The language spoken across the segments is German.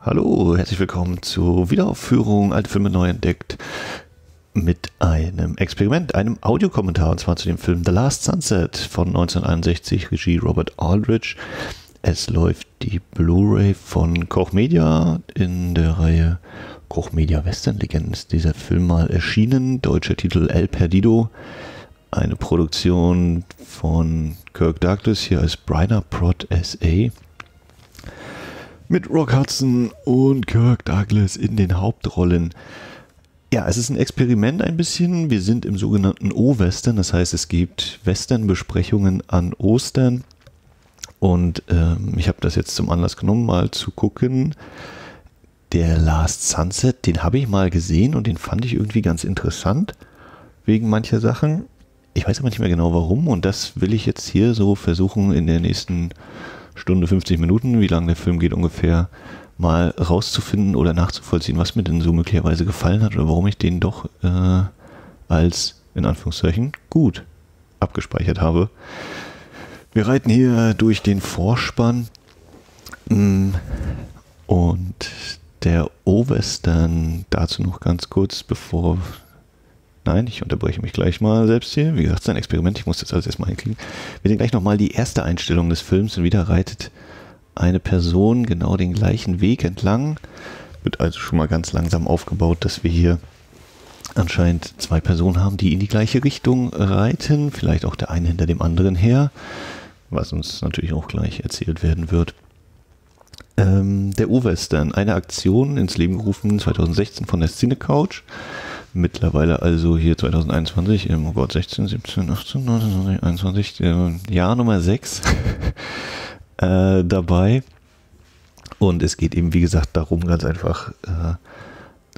Hallo, herzlich willkommen zur Wiederaufführung Alte Filme neu entdeckt mit einem Experiment, einem Audiokommentar und zwar zu dem Film The Last Sunset von 1961, Regie Robert Aldrich. Es läuft die Blu-ray von Koch Media in der Reihe Koch Media Western Legenden ist dieser Film mal erschienen. Deutscher Titel El Perdido. Eine Produktion von Kirk Douglas hier als Briner Prod SA. Mit Rock Hudson und Kirk Douglas in den Hauptrollen. Ja, es ist ein Experiment ein bisschen. Wir sind im sogenannten O-Western, das heißt, es gibt Western-Besprechungen an Ostern. Und ähm, ich habe das jetzt zum Anlass genommen, mal zu gucken. Der Last Sunset, den habe ich mal gesehen und den fand ich irgendwie ganz interessant, wegen mancher Sachen. Ich weiß aber nicht mehr genau warum und das will ich jetzt hier so versuchen in der nächsten Stunde 50 Minuten, wie lange der Film geht ungefähr, mal rauszufinden oder nachzuvollziehen, was mir denn so möglicherweise gefallen hat oder warum ich den doch äh, als, in Anführungszeichen, gut abgespeichert habe. Wir reiten hier durch den Vorspann mm, und der O-Western, dazu noch ganz kurz, bevor Nein, ich unterbreche mich gleich mal selbst hier. Wie gesagt, es ist ein Experiment, ich muss das alles erstmal hinkriegen. Wir sehen gleich nochmal die erste Einstellung des Films und wieder reitet eine Person genau den gleichen Weg entlang. Wird also schon mal ganz langsam aufgebaut, dass wir hier anscheinend zwei Personen haben, die in die gleiche Richtung reiten. Vielleicht auch der eine hinter dem anderen her, was uns natürlich auch gleich erzählt werden wird. Ähm, der U-Western, eine Aktion ins Leben gerufen 2016 von der Cine Couch mittlerweile also hier 2021, oh Gott, 16, 17, 18, 19, 21, äh, Jahr Nummer 6 äh, dabei. Und es geht eben, wie gesagt, darum, ganz einfach äh,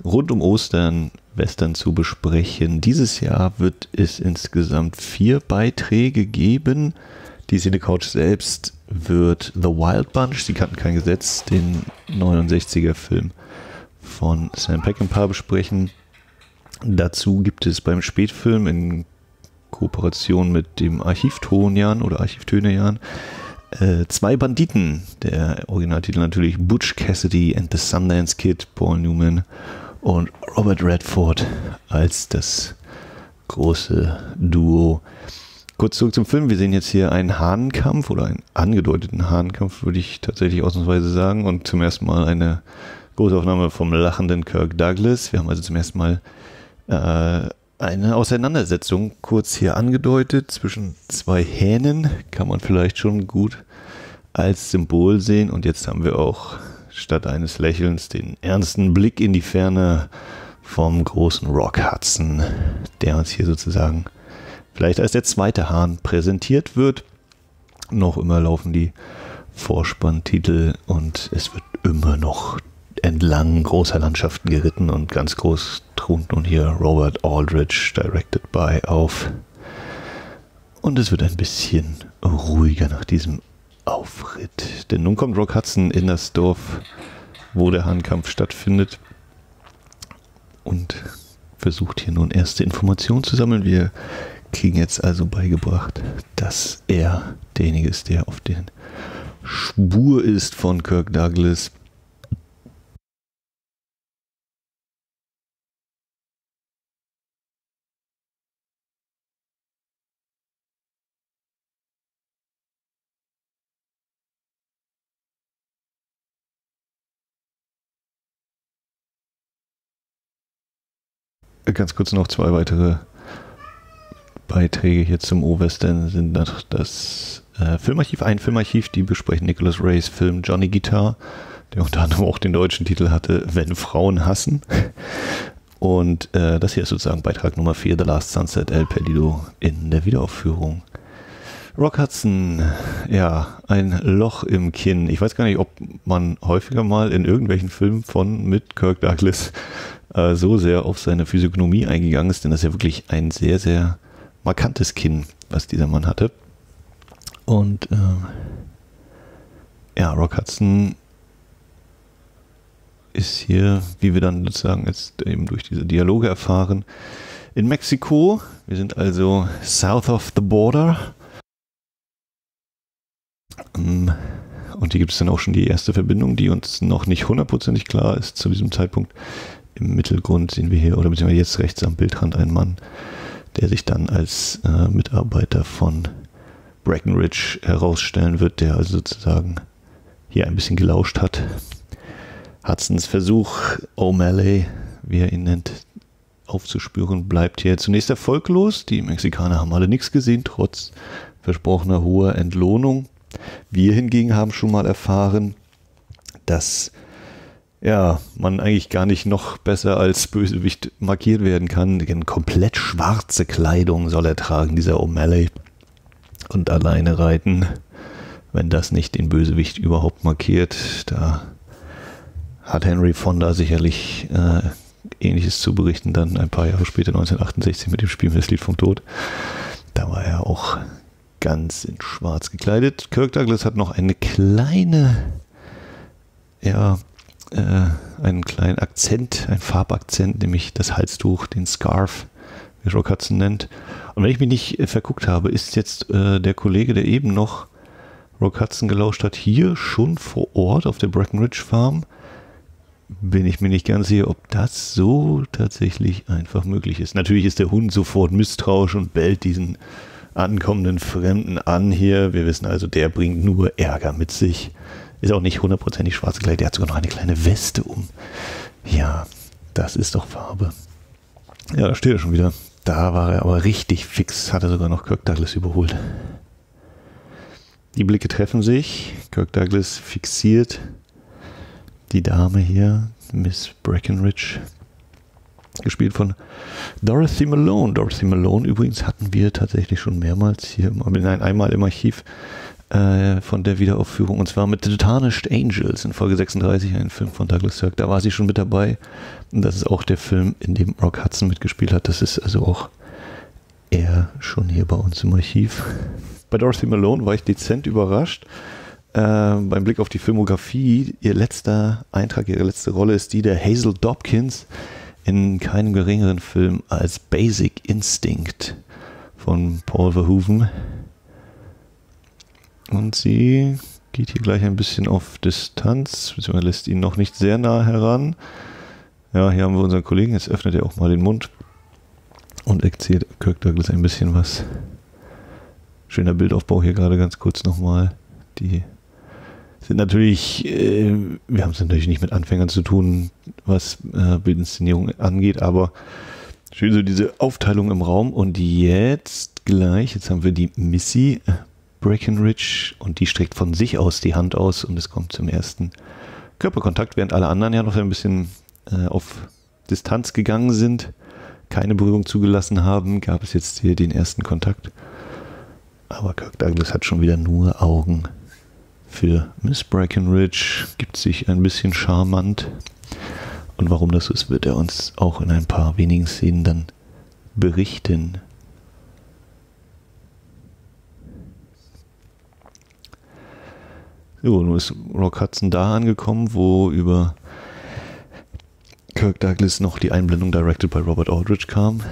rund um Ostern Western zu besprechen. Dieses Jahr wird es insgesamt vier Beiträge geben. Die Cine Couch selbst wird The Wild Bunch, sie kannten kein Gesetz, den 69er Film von Sam Peckinpah besprechen. Dazu gibt es beim Spätfilm in Kooperation mit dem Archivtonjan oder Archivtönejan äh, zwei Banditen. Der Originaltitel natürlich Butch Cassidy and the Sundance Kid, Paul Newman und Robert Redford als das große Duo. Kurz zurück zum Film. Wir sehen jetzt hier einen Hahnenkampf oder einen angedeuteten Hahnenkampf, würde ich tatsächlich ausnahmsweise sagen. Und zum ersten Mal eine Großaufnahme vom lachenden Kirk Douglas. Wir haben also zum ersten Mal äh, eine Auseinandersetzung kurz hier angedeutet zwischen zwei Hähnen, kann man vielleicht schon gut als Symbol sehen. Und jetzt haben wir auch statt eines Lächelns den ernsten Blick in die Ferne vom großen Rock Hudson, der uns hier sozusagen vielleicht als der zweite Hahn präsentiert wird. Noch immer laufen die Vorspanntitel und es wird immer noch entlang großer Landschaften geritten und ganz groß thront nun hier Robert Aldrich, directed by, auf. Und es wird ein bisschen ruhiger nach diesem Aufritt. Denn nun kommt Rock Hudson in das Dorf, wo der Hahnkampf stattfindet und versucht hier nun erste Informationen zu sammeln. Wir kriegen jetzt also beigebracht, dass er derjenige ist, der auf den Spur ist von Kirk Douglas ganz kurz noch zwei weitere Beiträge hier zum O-Western sind noch das äh, Filmarchiv, ein Filmarchiv, die besprechen Nicholas Rays Film Johnny Guitar, der unter anderem auch den deutschen Titel hatte, Wenn Frauen hassen. Und äh, das hier ist sozusagen Beitrag Nummer 4, The Last Sunset, El Perdido in der Wiederaufführung. Rock Hudson, ja, ein Loch im Kinn. Ich weiß gar nicht, ob man häufiger mal in irgendwelchen Filmen von mit Kirk Douglas äh, so sehr auf seine Physiognomie eingegangen ist, denn das ist ja wirklich ein sehr, sehr markantes Kinn, was dieser Mann hatte. Und äh, ja, Rock Hudson ist hier, wie wir dann sozusagen jetzt eben durch diese Dialoge erfahren, in Mexiko. Wir sind also south of the border. Ähm, Und hier gibt es dann auch schon die erste Verbindung, die uns noch nicht hundertprozentig klar ist zu diesem Zeitpunkt. Im Mittelgrund sehen wir hier, oder beziehungsweise jetzt rechts am Bildrand, einen Mann, der sich dann als äh, Mitarbeiter von Breckenridge herausstellen wird, der also sozusagen hier ein bisschen gelauscht hat. Hudsons Versuch, O'Malley, wie er ihn nennt, aufzuspüren, bleibt hier zunächst erfolglos. Die Mexikaner haben alle nichts gesehen, trotz versprochener hoher Entlohnung. Wir hingegen haben schon mal erfahren, dass ja, man eigentlich gar nicht noch besser als Bösewicht markiert werden kann. Denn komplett schwarze Kleidung soll er tragen, dieser O'Malley. Und alleine reiten, wenn das nicht den Bösewicht überhaupt markiert. Da hat Henry Fonda sicherlich äh, Ähnliches zu berichten, dann ein paar Jahre später, 1968, mit dem Spiel Das Lied vom Tod. Da war er auch ganz in schwarz gekleidet. Kirk Douglas hat noch eine kleine, ja, äh, einen kleinen Akzent, einen Farbakzent, nämlich das Halstuch, den Scarf, wie Rock Hudson nennt. Und wenn ich mich nicht äh, verguckt habe, ist jetzt äh, der Kollege, der eben noch Rock Hudson gelauscht hat, hier schon vor Ort auf der Breckenridge Farm bin ich mir nicht ganz sicher, ob das so tatsächlich einfach möglich ist. Natürlich ist der Hund sofort misstrauisch und bellt diesen ankommenden Fremden an hier. Wir wissen also, der bringt nur Ärger mit sich. Ist auch nicht hundertprozentig schwarz gekleidet. Der hat sogar noch eine kleine Weste um. Ja, das ist doch Farbe. Ja, da steht er schon wieder. Da war er aber richtig fix. Hat er sogar noch Kirk Douglas überholt. Die Blicke treffen sich. Kirk Douglas fixiert die Dame hier, Miss Breckenridge, gespielt von Dorothy Malone. Dorothy Malone übrigens hatten wir tatsächlich schon mehrmals hier, nein, einmal im Archiv äh, von der Wiederaufführung und zwar mit The Tarnished Angels in Folge 36, ein Film von Douglas Sirk. Da war sie schon mit dabei. Und das ist auch der Film, in dem Rock Hudson mitgespielt hat. Das ist also auch er schon hier bei uns im Archiv. Bei Dorothy Malone war ich dezent überrascht äh, beim Blick auf die Filmografie, ihr letzter Eintrag, ihre letzte Rolle ist die der Hazel Dobkins in keinem geringeren Film als Basic Instinct von Paul Verhoeven. Und sie geht hier gleich ein bisschen auf Distanz, beziehungsweise lässt ihn noch nicht sehr nah heran. Ja, hier haben wir unseren Kollegen, jetzt öffnet er auch mal den Mund und erzählt Kirk Douglas ein bisschen was. Schöner Bildaufbau hier gerade ganz kurz nochmal. Die sind natürlich, äh, wir haben es natürlich nicht mit Anfängern zu tun, was äh, Bildinszenierung angeht, aber schön so diese Aufteilung im Raum und jetzt gleich, jetzt haben wir die Missy Breckenridge und die streckt von sich aus die Hand aus und es kommt zum ersten Körperkontakt, während alle anderen ja noch ein bisschen äh, auf Distanz gegangen sind, keine Berührung zugelassen haben, gab es jetzt hier den ersten Kontakt. Aber Kirk Douglas hat schon wieder nur Augen für Miss Breckenridge gibt sich ein bisschen charmant. Und warum das ist, wird er uns auch in ein paar wenigen Szenen dann berichten. So, nun ist Rock Hudson da angekommen, wo über Kirk Douglas noch die Einblendung directed by Robert Aldrich kam.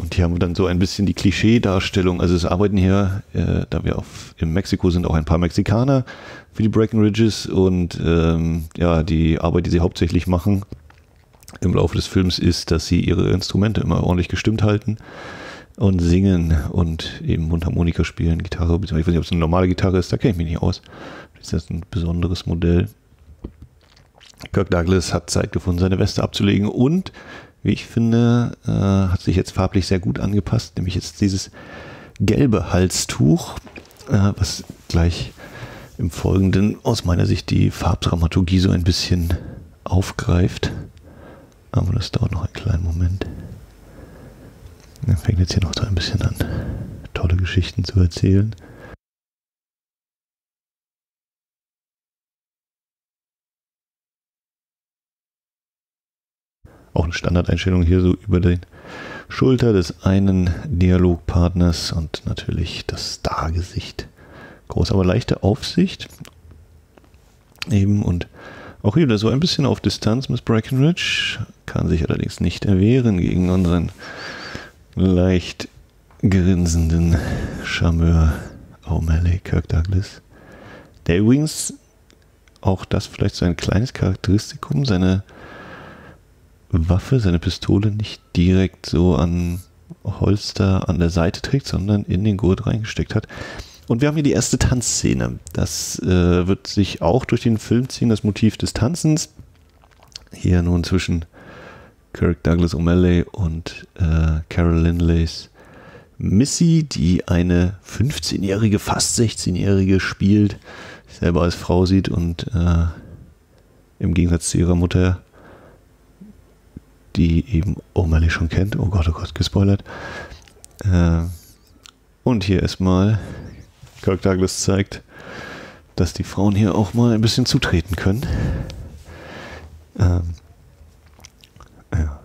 Und hier haben wir dann so ein bisschen die Klischee-Darstellung. Also es arbeiten hier, äh, da wir auf, in Mexiko sind, auch ein paar Mexikaner für die Breckenridges und ähm, ja, die Arbeit, die sie hauptsächlich machen im Laufe des Films ist, dass sie ihre Instrumente immer ordentlich gestimmt halten und singen und eben Mundharmonika spielen, Gitarre, ich weiß nicht, ob es eine normale Gitarre ist, da kenne ich mich nicht aus. Das ist ein besonderes Modell. Kirk Douglas hat Zeit gefunden, seine Weste abzulegen und, wie ich finde, äh, hat sich jetzt farblich sehr gut angepasst, nämlich jetzt dieses gelbe Halstuch, äh, was gleich im Folgenden aus meiner Sicht die Farbdramaturgie so ein bisschen aufgreift. Aber das dauert noch einen kleinen Moment. Er fängt jetzt hier noch so ein bisschen an, tolle Geschichten zu erzählen. Auch eine Standardeinstellung hier so über den Schulter des einen Dialogpartners und natürlich das Stargesicht. Groß, aber leichte Aufsicht. Eben und auch hier wieder so ein bisschen auf Distanz, Miss Breckenridge. Kann sich allerdings nicht erwehren gegen unseren leicht grinsenden Charmeur O'Malley, Kirk Douglas. Der übrigens auch das vielleicht so ein kleines Charakteristikum, seine Waffe, seine Pistole nicht direkt so an Holster an der Seite trägt, sondern in den Gurt reingesteckt hat. Und wir haben hier die erste Tanzszene. Das äh, wird sich auch durch den Film ziehen, das Motiv des Tanzens. Hier nun zwischen Kirk Douglas O'Malley und äh, Carol Lindleys Missy, die eine 15-jährige, fast 16-jährige spielt, selber als Frau sieht und äh, im Gegensatz zu ihrer Mutter, die eben O'Malley schon kennt, oh Gott, oh Gott, gespoilert. Äh, und hier erstmal Kirk Douglas zeigt, dass die Frauen hier auch mal ein bisschen zutreten können. Ähm, ja.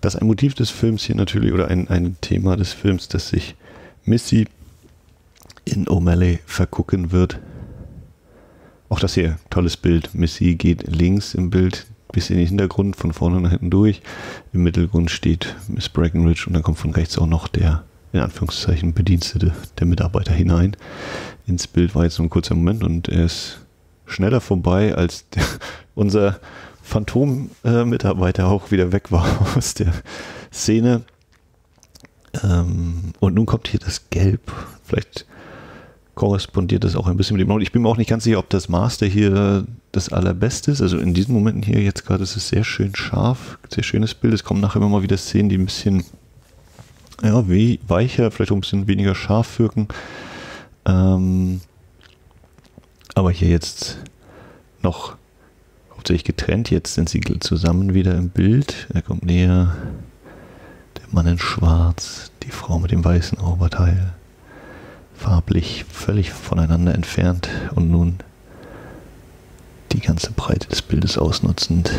Das ist ein Motiv des Films hier natürlich oder ein, ein Thema des Films, dass sich Missy in O'Malley vergucken wird. Auch das hier, tolles Bild. Missy geht links im Bild bis in den Hintergrund, von vorne nach hinten durch. Im Mittelgrund steht Miss Breckenridge und dann kommt von rechts auch noch der, in Anführungszeichen, Bedienstete, der Mitarbeiter hinein. Ins Bild war jetzt nur ein kurzer Moment und er ist schneller vorbei, als der, unser Phantom-Mitarbeiter auch wieder weg war aus der Szene. Ähm, und nun kommt hier das Gelb. Vielleicht korrespondiert das auch ein bisschen mit dem. Und ich bin mir auch nicht ganz sicher, ob das Master hier das allerbeste ist. Also in diesen Momenten hier jetzt gerade ist es sehr schön scharf, sehr schönes Bild. Es kommen nachher immer mal wieder Szenen, die ein bisschen ja, weicher, vielleicht auch ein bisschen weniger scharf wirken. Ähm, aber hier jetzt noch hauptsächlich getrennt. Jetzt sind sie zusammen wieder im Bild. Er kommt näher. Der Mann in Schwarz, die Frau mit dem weißen Oberteil. Farblich völlig voneinander entfernt und nun die ganze Breite des Bildes ausnutzend.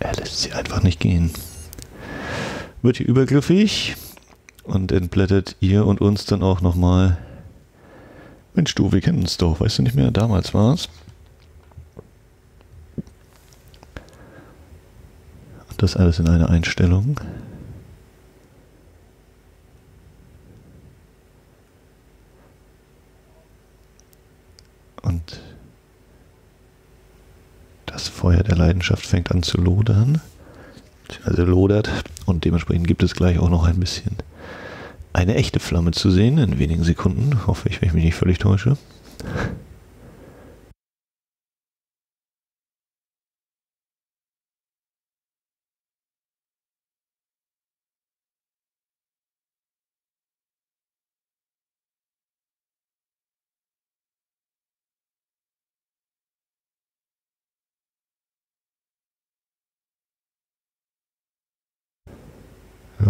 Er lässt sie einfach nicht gehen. Wird hier übergriffig und entblättert ihr und uns dann auch nochmal. Mensch, du, wir kennen uns doch, weißt du nicht mehr? Damals war es. Und das alles in einer Einstellung. Und das Feuer der Leidenschaft fängt an zu lodern. Also lodert. Und dementsprechend gibt es gleich auch noch ein bisschen eine echte Flamme zu sehen in wenigen Sekunden. Hoffe ich, wenn ich mich nicht völlig täusche.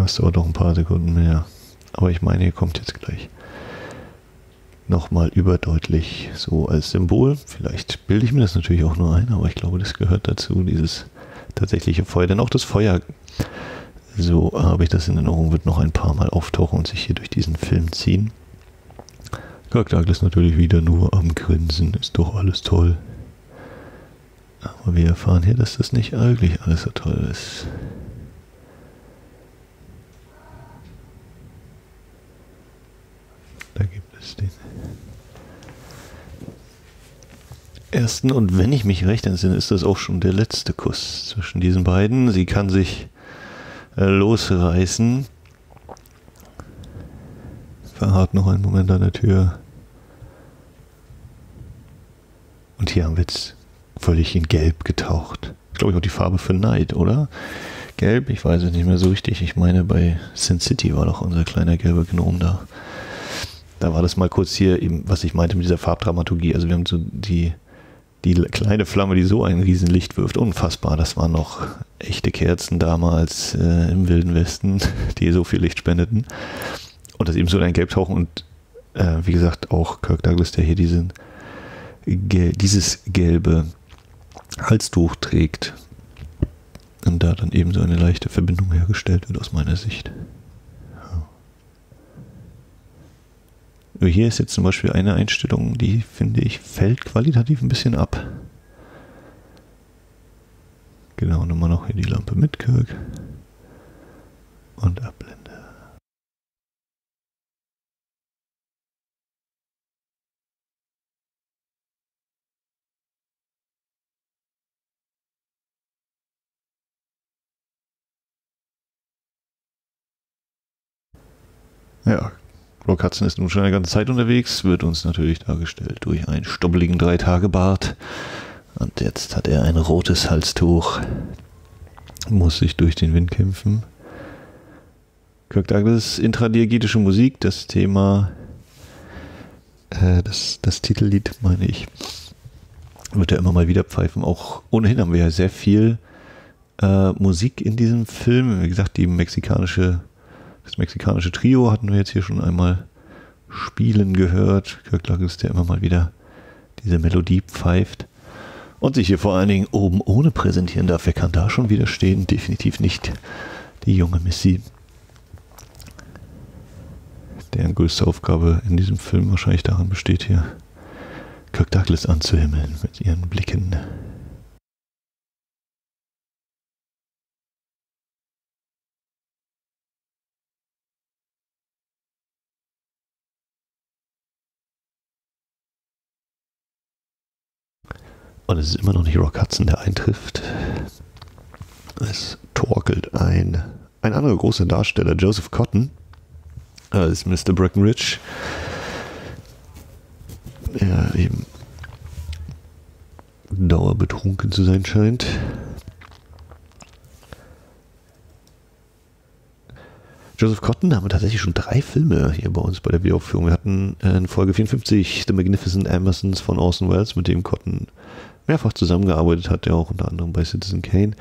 Ja, es dauert noch ein paar Sekunden mehr. Aber ich meine, hier kommt jetzt gleich nochmal überdeutlich so als Symbol. Vielleicht bilde ich mir das natürlich auch nur ein, aber ich glaube, das gehört dazu, dieses tatsächliche Feuer. Denn auch das Feuer, so habe ich das in Erinnerung, wird noch ein paar Mal auftauchen und sich hier durch diesen Film ziehen. Kirk Douglas natürlich wieder nur am Grinsen, ist doch alles toll. Aber wir erfahren hier, dass das nicht wirklich alles so toll ist. Da gibt es den ersten und wenn ich mich recht entsinne, ist das auch schon der letzte Kuss zwischen diesen beiden. Sie kann sich äh, losreißen. Verharrt noch einen Moment an der Tür. Und hier haben wir jetzt völlig in Gelb getaucht. Ich glaube, ich auch die Farbe für Neid, oder? Gelb, ich weiß es nicht mehr so richtig. Ich meine, bei Sin City war doch unser kleiner gelber Gnom da. Da war das mal kurz hier eben, was ich meinte mit dieser Farbdramaturgie. Also wir haben so die, die kleine Flamme, die so ein Riesenlicht wirft. Unfassbar. Das waren noch echte Kerzen damals äh, im Wilden Westen, die so viel Licht spendeten. Und das eben so ein Gelbtauchen und äh, wie gesagt auch Kirk Douglas, der hier diesen, gel dieses gelbe Halstuch trägt. Und da dann eben so eine leichte Verbindung hergestellt wird aus meiner Sicht. Hier ist jetzt zum Beispiel eine Einstellung, die finde ich fällt qualitativ ein bisschen ab. Genau, nochmal noch hier die Lampe mit Kirk. und Ablende. Ja, Rock Hudson ist nun schon eine ganze Zeit unterwegs, wird uns natürlich dargestellt durch einen stoppeligen Drei-Tage-Bart. Und jetzt hat er ein rotes Halstuch, muss sich durch den Wind kämpfen. Kirk Douglas, intradiegetische Musik, das Thema, äh, das, das Titellied, meine ich, wird er immer mal wieder pfeifen. Auch ohnehin haben wir ja sehr viel äh, Musik in diesem Film. Wie gesagt, die mexikanische das mexikanische Trio hatten wir jetzt hier schon einmal spielen gehört. Kirk Douglas, der immer mal wieder diese Melodie pfeift. Und sich hier vor allen Dingen oben ohne präsentieren darf. Wer kann da schon wieder stehen? Definitiv nicht die junge Missy. Deren größte Aufgabe in diesem Film wahrscheinlich daran besteht, hier Kirk Douglas anzuhimmeln mit ihren Blicken. Und es ist immer noch nicht Rock Hudson, der eintrifft. Es torkelt ein, ein anderer großer Darsteller, Joseph Cotton, äh, ist Mr. Breckenridge. Der eben dauerbetrunken zu sein scheint. Joseph Cotton haben wir tatsächlich schon drei Filme hier bei uns bei der Wiederaufführung. Wir hatten in Folge 54 The Magnificent Amazons von Orson Welles, mit dem Cotton mehrfach zusammengearbeitet hat, ja auch unter anderem bei Citizen Kane.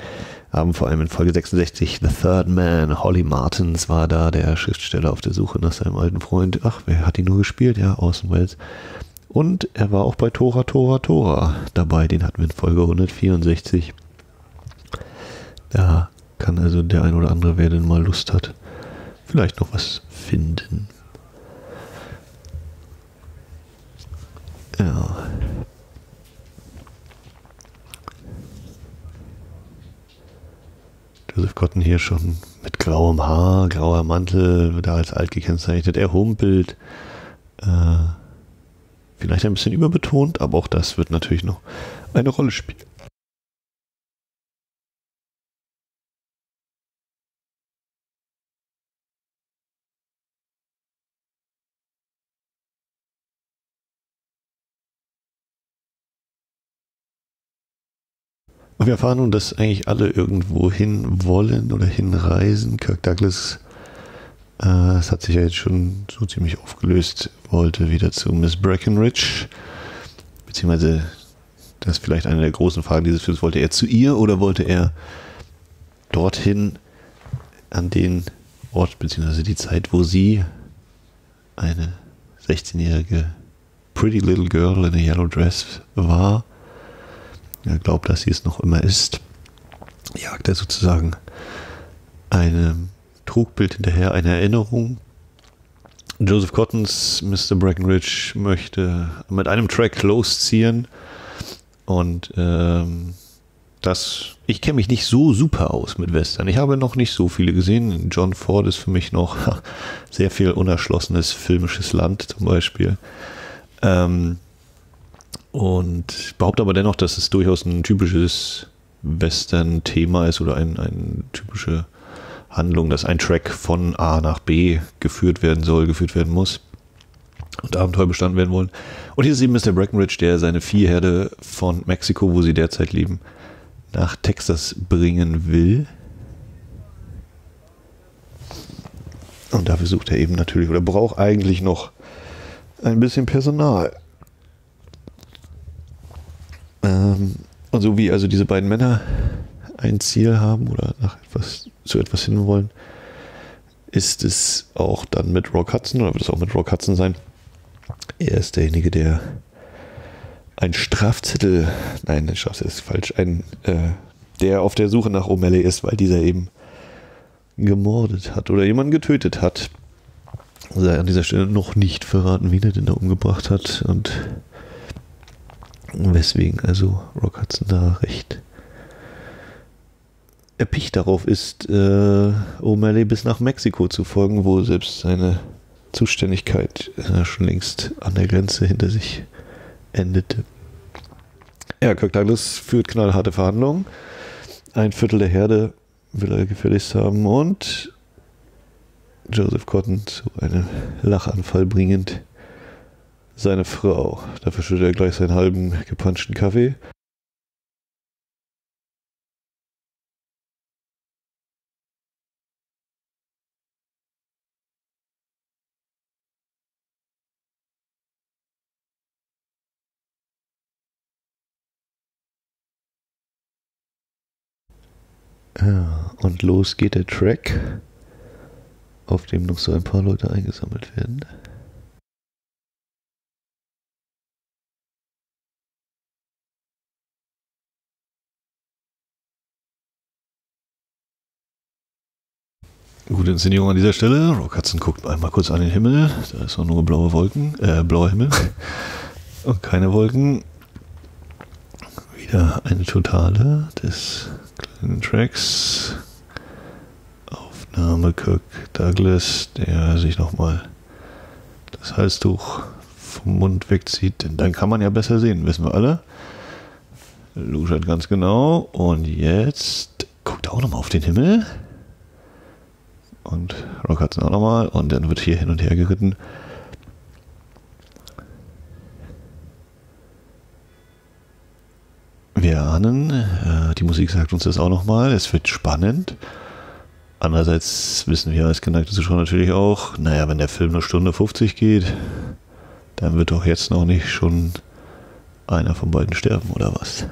Haben vor allem in Folge 66 The Third Man, Holly Martins war da, der Schriftsteller auf der Suche nach seinem alten Freund. Ach, wer hat ihn nur gespielt? Ja, Orson Welles. Und er war auch bei Tora, Tora, Tora dabei. Den hatten wir in Folge 164. Da kann also der ein oder andere, wer denn mal Lust hat, vielleicht noch was finden. Ja. Joseph Cotton hier schon mit grauem Haar, grauer Mantel, da als alt gekennzeichnet. Er humpelt. Äh, vielleicht ein bisschen überbetont, aber auch das wird natürlich noch eine Rolle spielen. Und wir erfahren nun, dass eigentlich alle irgendwo hin wollen oder hinreisen. Kirk Douglas, äh, hat sich ja jetzt schon so ziemlich aufgelöst, wollte wieder zu Miss Breckenridge. Beziehungsweise, das ist vielleicht eine der großen Fragen dieses Films. Wollte er zu ihr oder wollte er dorthin an den Ort, beziehungsweise die Zeit, wo sie eine 16-jährige Pretty Little Girl in a Yellow Dress war er glaubt, dass sie es noch immer ist, jagt er sozusagen einem Trugbild hinterher, eine Erinnerung. Joseph Cottons Mr. Breckenridge möchte mit einem Track losziehen und ähm, das, ich kenne mich nicht so super aus mit Western. Ich habe noch nicht so viele gesehen. John Ford ist für mich noch sehr viel unerschlossenes filmisches Land zum Beispiel. Ähm, und behaupte aber dennoch, dass es durchaus ein typisches Western-Thema ist oder ein, eine typische Handlung, dass ein Track von A nach B geführt werden soll, geführt werden muss und Abenteuer bestanden werden wollen. Und hier ist eben Mr. Breckenridge, der seine Viehherde von Mexiko, wo sie derzeit leben, nach Texas bringen will. Und dafür sucht er eben natürlich oder braucht eigentlich noch ein bisschen Personal. Ähm, und so wie also diese beiden Männer ein Ziel haben oder nach etwas, zu etwas hinwollen, ist es auch dann mit Rock Hudson oder wird es auch mit Rock Hudson sein. Er ist derjenige, der ein Strafzettel, nein, ein Strafzettel ist falsch, ein, äh, der auf der Suche nach O'Malley ist, weil dieser eben gemordet hat oder jemanden getötet hat. Sei an dieser Stelle noch nicht verraten, wen er denn da umgebracht hat und Weswegen also Rock Hudson da recht erpicht darauf ist, äh, O'Malley bis nach Mexiko zu folgen, wo selbst seine Zuständigkeit äh, schon längst an der Grenze hinter sich endete. Ja, Kirk Douglas führt knallharte Verhandlungen. Ein Viertel der Herde will er gefälligst haben und Joseph Cotton zu einem Lachanfall bringend seine Frau. Dafür schüttet er gleich seinen halben gepanschten Kaffee. Ja, und los geht der Track, auf dem noch so ein paar Leute eingesammelt werden. Gute Inszenierung an dieser Stelle. Rock Hudson guckt einmal kurz an den Himmel. Da ist auch nur blaue Wolken, äh, blauer Himmel und keine Wolken. Wieder eine totale des kleinen Tracks. Aufnahme Kirk Douglas, der sich nochmal das Halstuch vom Mund wegzieht, denn dann kann man ja besser sehen, wissen wir alle. Luschert ganz genau. Und jetzt guckt er auch nochmal auf den Himmel. Und Rock es auch nochmal. Und dann wird hier hin und her geritten. Wir ahnen, äh, die Musik sagt uns das auch nochmal, es wird spannend. Andererseits wissen wir als geneigte Zuschauer natürlich auch, naja, wenn der Film eine Stunde 50 geht, dann wird doch jetzt noch nicht schon einer von beiden sterben oder was.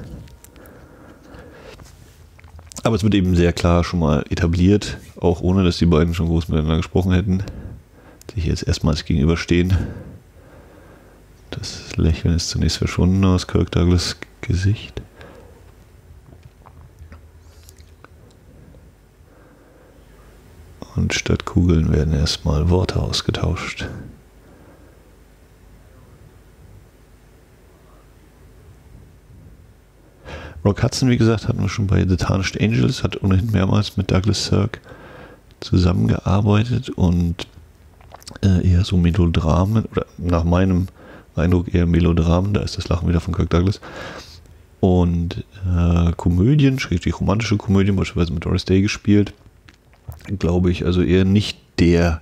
Aber es wird eben sehr klar schon mal etabliert, auch ohne dass die beiden schon groß miteinander gesprochen hätten, sich jetzt erstmals gegenüberstehen. Das Lächeln ist zunächst verschwunden aus Kirk Douglas Gesicht. Und statt Kugeln werden erstmal Worte ausgetauscht. Rock Hudson, wie gesagt, hatten wir schon bei The Tarnished Angels, hat ohnehin mehrmals mit Douglas Sirk zusammengearbeitet und äh, eher so Melodramen, oder nach meinem Eindruck eher Melodramen, da ist das Lachen wieder von Kirk Douglas. Und äh, Komödien, schrägstrich romantische Komödien, beispielsweise mit Doris Day gespielt, glaube ich, also eher nicht der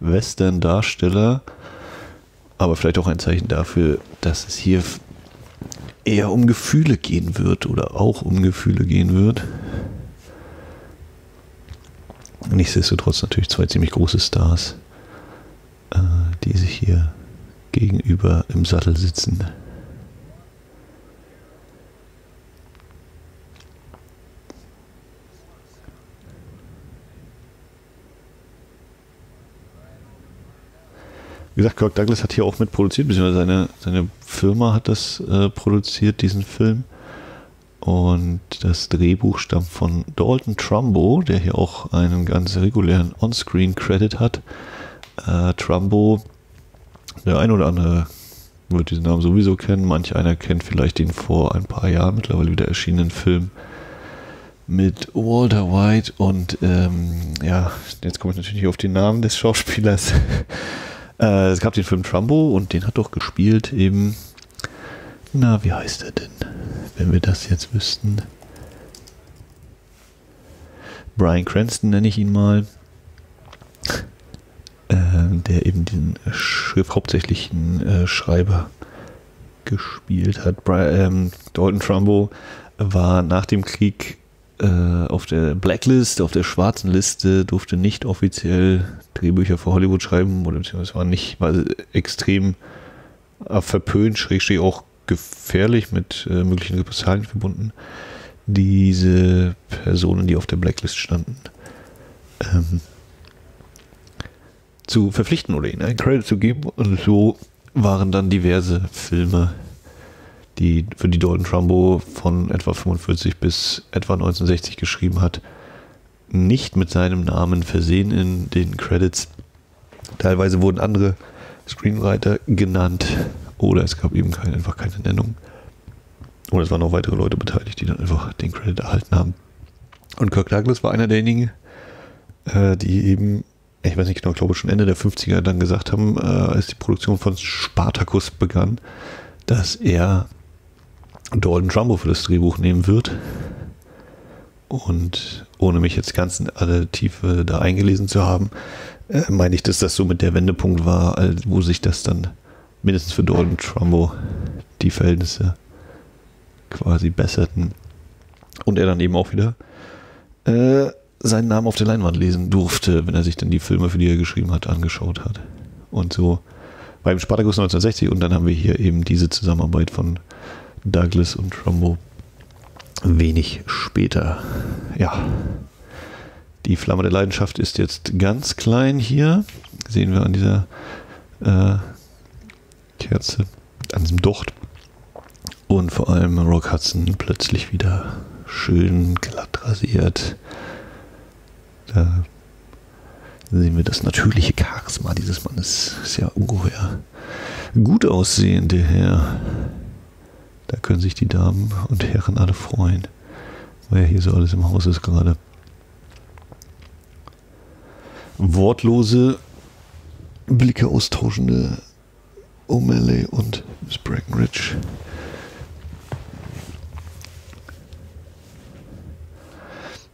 Western-Darsteller, aber vielleicht auch ein Zeichen dafür, dass es hier eher um Gefühle gehen wird oder auch um Gefühle gehen wird. Nichtsdestotrotz natürlich zwei ziemlich große Stars, äh, die sich hier gegenüber im Sattel sitzen. Gesagt, Kirk Douglas hat hier auch mitproduziert, beziehungsweise seine, seine Firma hat das äh, produziert, diesen Film. Und das Drehbuch stammt von Dalton Trumbo, der hier auch einen ganz regulären On-Screen-Credit hat. Äh, Trumbo, der ein oder andere wird diesen Namen sowieso kennen. Manch einer kennt vielleicht den vor ein paar Jahren mittlerweile wieder erschienenen Film mit Walter White und ähm, ja, jetzt komme ich natürlich auf den Namen des Schauspielers. Äh, es gab den Film Trumbo und den hat doch gespielt eben. Na, wie heißt er denn? Wenn wir das jetzt wüssten. Brian Cranston nenne ich ihn mal. Äh, der eben den Schrift, hauptsächlichen äh, Schreiber gespielt hat. Brian, ähm, Dalton Trumbo war nach dem Krieg äh, auf der Blacklist, auf der schwarzen Liste, durfte nicht offiziell Drehbücher für Hollywood schreiben, oder beziehungsweise war nicht, war extrem äh, verpönt, schrägstrich auch gefährlich mit äh, möglichen Repressalien verbunden, diese Personen, die auf der Blacklist standen, ähm, zu verpflichten oder ihnen einen Credit zu geben. Und so waren dann diverse Filme die für die Dalton Trumbo von etwa 45 bis etwa 1960 geschrieben hat, nicht mit seinem Namen versehen in den Credits. Teilweise wurden andere Screenwriter genannt oder es gab eben keine, einfach keine Nennung. Oder es waren auch weitere Leute beteiligt, die dann einfach den Credit erhalten haben. Und Kirk Douglas war einer derjenigen, äh, die eben, ich weiß nicht genau, glaube schon Ende der 50er dann gesagt haben, äh, als die Produktion von Spartacus begann, dass er Dalton Trumbo für das Drehbuch nehmen wird. Und ohne mich jetzt ganz in alle Tiefe da eingelesen zu haben, äh, meine ich, dass das so mit der Wendepunkt war, wo sich das dann mindestens für Dalton Trumbo die Verhältnisse quasi besserten. Und er dann eben auch wieder äh, seinen Namen auf der Leinwand lesen durfte, wenn er sich dann die Filme, für die er geschrieben hat, angeschaut hat. Und so beim Spartacus 1960 und dann haben wir hier eben diese Zusammenarbeit von Douglas und Trumbo wenig später. Ja. Die Flamme der Leidenschaft ist jetzt ganz klein hier. Sehen wir an dieser äh, Kerze, an diesem Docht. Und vor allem Rock Hudson plötzlich wieder schön glatt rasiert. Da sehen wir das natürliche Charisma dieses Mannes. Ist ja ungeheuer gut aussehende Herr. Da können sich die Damen und Herren alle freuen, weil ja hier so alles im Haus ist gerade. Wortlose, Blicke austauschende O'Malley und Miss Breckenridge.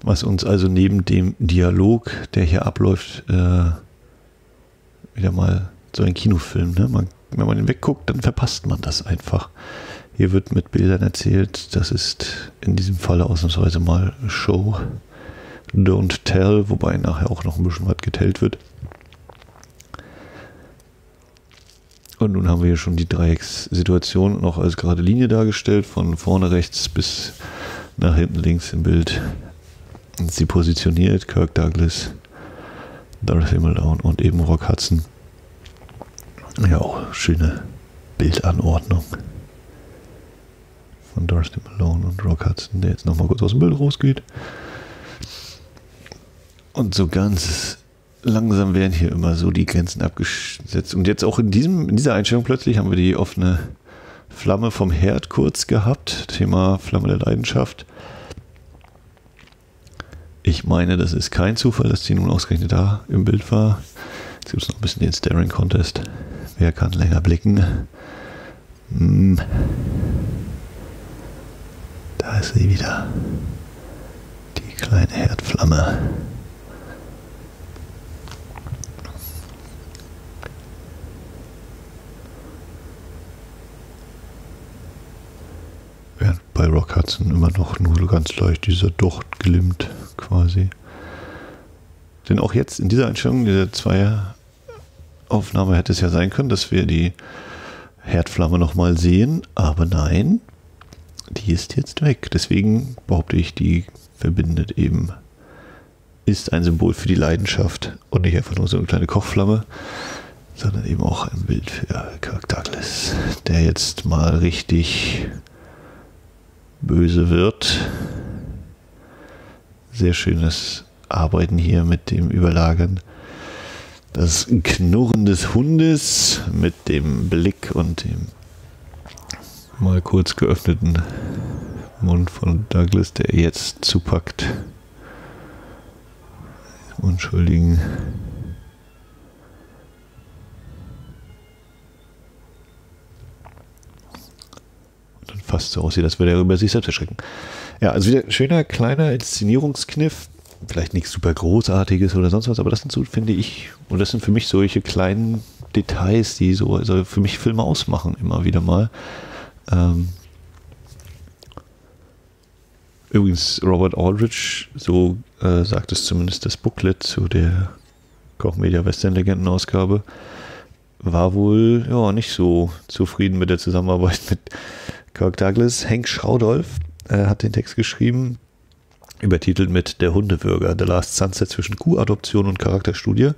Was uns also neben dem Dialog, der hier abläuft, äh, wieder mal so ein Kinofilm, ne? Man, wenn man ihn wegguckt, dann verpasst man das einfach. Hier wird mit Bildern erzählt, das ist in diesem Falle ausnahmsweise mal Show, Don't Tell, wobei nachher auch noch ein bisschen was getellt wird. Und nun haben wir hier schon die Dreieckssituation noch als gerade Linie dargestellt, von vorne rechts bis nach hinten links im Bild. Und sie positioniert Kirk Douglas, Dorothy Malone und eben Rock Hudson. Ja, auch schöne Bildanordnung von Dorothy Malone und Rock Hudson, der jetzt nochmal kurz aus dem Bild rausgeht. Und so ganz langsam werden hier immer so die Grenzen abgesetzt. Und jetzt auch in, diesem, in dieser Einstellung plötzlich haben wir die offene Flamme vom Herd kurz gehabt. Thema Flamme der Leidenschaft. Ich meine, das ist kein Zufall, dass die nun ausgerechnet da im Bild war. Jetzt gibt es noch ein bisschen den Staring Contest. Wer kann länger blicken? Hm. Da ist sie wieder. Die kleine Herdflamme. Während bei Rock Hudson immer noch nur ganz leicht dieser Docht glimmt, quasi. Denn auch jetzt in dieser Einstellung, dieser Zweieraufnahme hätte es ja sein können, dass wir die Herdflamme nochmal sehen, aber nein, die ist jetzt weg. Deswegen behaupte ich, die verbindet eben, ist ein Symbol für die Leidenschaft und nicht einfach nur so eine kleine Kochflamme, sondern eben auch ein Bild für Kirk Douglas, der jetzt mal richtig böse wird. Sehr schönes Arbeiten hier mit dem Überlagern. Das Knurren des Hundes mit dem Blick und dem mal kurz geöffneten Mund von Douglas, der jetzt zupackt. Unschuldigen. Und dann fast so aussieht, als würde er über sich selbst erschrecken. Ja, also wieder schöner kleiner Inszenierungskniff. Vielleicht nichts super Großartiges oder sonst was, aber das sind so, finde ich, und das sind für mich solche kleinen Details, die so also für mich Filme ausmachen, immer wieder mal. Ähm, übrigens, Robert Aldrich, so äh, sagt es zumindest das Booklet zu der Kochmedia Western Legenden-Ausgabe, war wohl ja, nicht so zufrieden mit der Zusammenarbeit mit Kirk Douglas. Hank Schraudolf äh, hat den Text geschrieben, übertitelt mit Der Hundewürger, The Last Sunset zwischen Kuhadoption und Charakterstudie.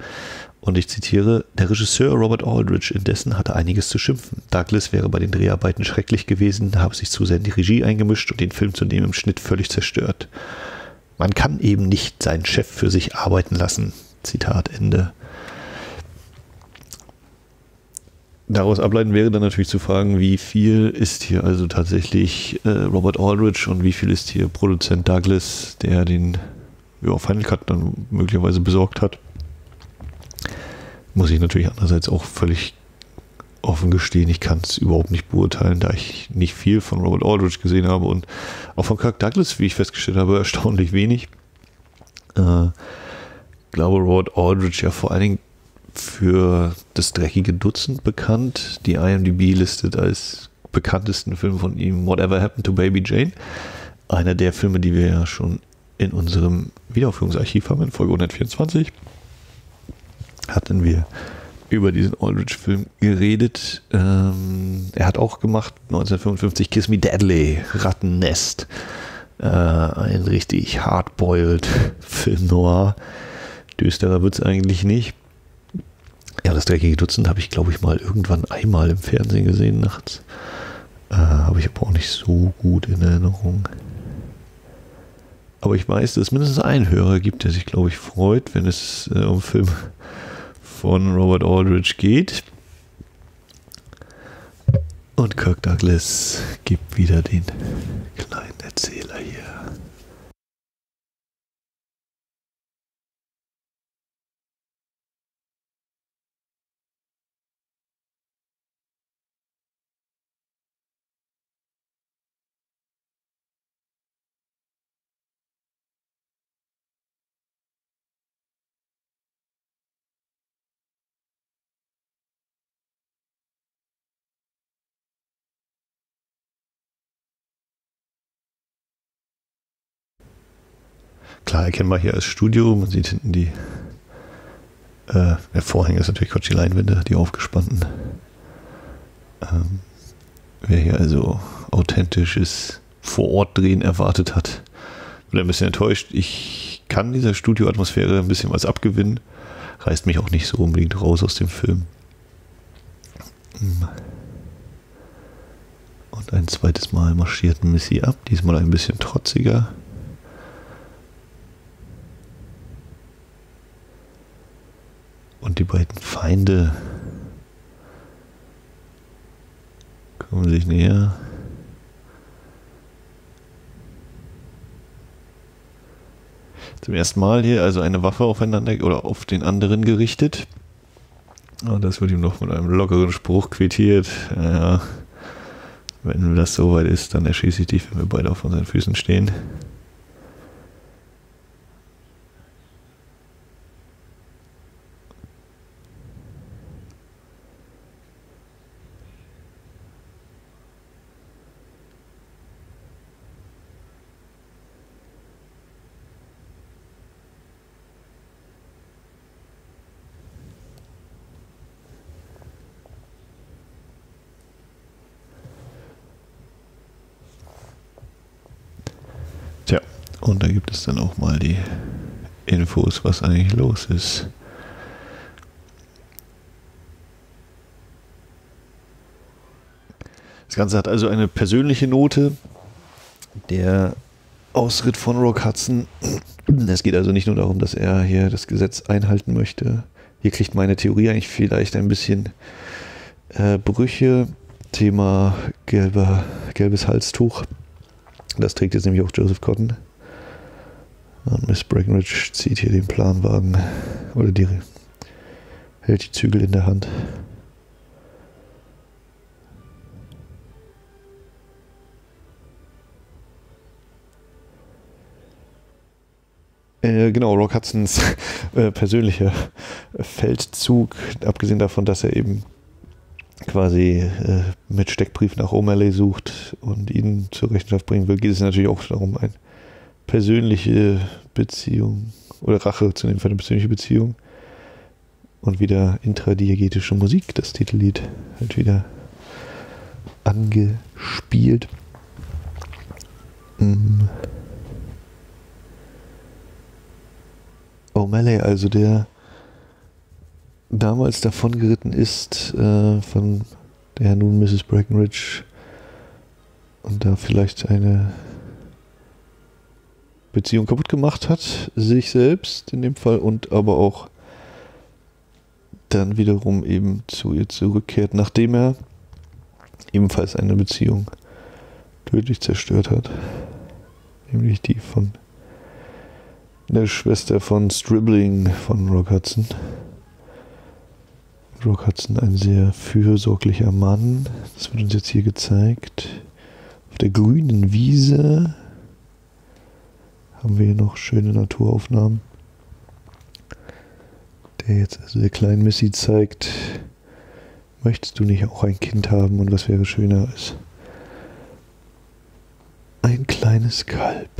Und ich zitiere, der Regisseur Robert Aldrich indessen hatte einiges zu schimpfen. Douglas wäre bei den Dreharbeiten schrecklich gewesen, habe sich zu sehr in die Regie eingemischt und den Film zudem im Schnitt völlig zerstört. Man kann eben nicht seinen Chef für sich arbeiten lassen. Zitat Ende. daraus ableiten wäre dann natürlich zu fragen, wie viel ist hier also tatsächlich äh, Robert Aldrich und wie viel ist hier Produzent Douglas, der den ja, Final Cut dann möglicherweise besorgt hat. Muss ich natürlich andererseits auch völlig offen gestehen, ich kann es überhaupt nicht beurteilen, da ich nicht viel von Robert Aldrich gesehen habe und auch von Kirk Douglas, wie ich festgestellt habe, erstaunlich wenig. Äh, glaube Robert Aldrich ja vor allen Dingen für das dreckige Dutzend bekannt. Die IMDb listet als bekanntesten Film von ihm Whatever Happened to Baby Jane. Einer der Filme, die wir ja schon in unserem Wiederaufführungsarchiv haben, in Folge 124, hatten wir über diesen Aldrich-Film geredet. Ähm, er hat auch gemacht 1955 Kiss Me Deadly, Rattennest. Äh, ein richtig hardboiled Film noir. Düsterer wird es eigentlich nicht. Ja, das dreckige Dutzend habe ich, glaube ich, mal irgendwann einmal im Fernsehen gesehen nachts. Äh, habe ich aber auch nicht so gut in Erinnerung. Aber ich weiß, dass es mindestens einen Hörer gibt, der sich, glaube ich, freut, wenn es äh, um Filme von Robert Aldrich geht. Und Kirk Douglas gibt wieder den kleinen Erzähler hier. Klar erkennbar hier als Studio. Man sieht hinten die äh, der Vorhang ist natürlich kurz die Leinwände, die aufgespannten. Ähm, wer hier also authentisches Vor-Ort-Drehen erwartet hat, wird ein bisschen enttäuscht. Ich kann dieser Studio-Atmosphäre ein bisschen was abgewinnen. Reißt mich auch nicht so unbedingt raus aus dem Film. Und ein zweites Mal marschiert Missy ab, diesmal ein bisschen trotziger. Und die beiden Feinde kommen sich näher. Zum ersten Mal hier also eine Waffe aufeinander oder auf den anderen gerichtet. Und das wird ihm noch mit einem lockeren Spruch quittiert. Ja, wenn das soweit ist, dann erschieße ich dich, wenn wir beide auf unseren Füßen stehen. Und da gibt es dann auch mal die Infos, was eigentlich los ist. Das Ganze hat also eine persönliche Note. Der Ausritt von Rock Hudson. Es geht also nicht nur darum, dass er hier das Gesetz einhalten möchte. Hier kriegt meine Theorie eigentlich vielleicht ein bisschen äh, Brüche. Thema gelber, gelbes Halstuch. Das trägt jetzt nämlich auch Joseph Cotton. Und Miss Breckenridge zieht hier den Planwagen oder die hält die Zügel in der Hand. Äh, genau, Rock Hudsons äh, persönlicher Feldzug, abgesehen davon, dass er eben quasi äh, mit Steckbrief nach O'Malley sucht und ihn zur Rechenschaft bringen will, geht es natürlich auch darum, ein persönliche Beziehung oder Rache zu nehmen für eine persönliche Beziehung. Und wieder intradiegetische Musik, das Titellied, halt wieder angespielt. Mm. O'Malley, also der damals davon geritten ist, äh, von der nun Mrs. Breckenridge und da vielleicht eine Beziehung kaputt gemacht hat, sich selbst in dem Fall und aber auch dann wiederum eben zu ihr zurückkehrt, nachdem er ebenfalls eine Beziehung tödlich zerstört hat. Nämlich die von der Schwester von Stribling von Rock Hudson. Rock Hudson, ein sehr fürsorglicher Mann. Das wird uns jetzt hier gezeigt. Auf der grünen Wiese haben wir hier noch schöne Naturaufnahmen. Der jetzt also der kleinen Missy zeigt, möchtest du nicht auch ein Kind haben und was wäre schöner als ein kleines Kalb.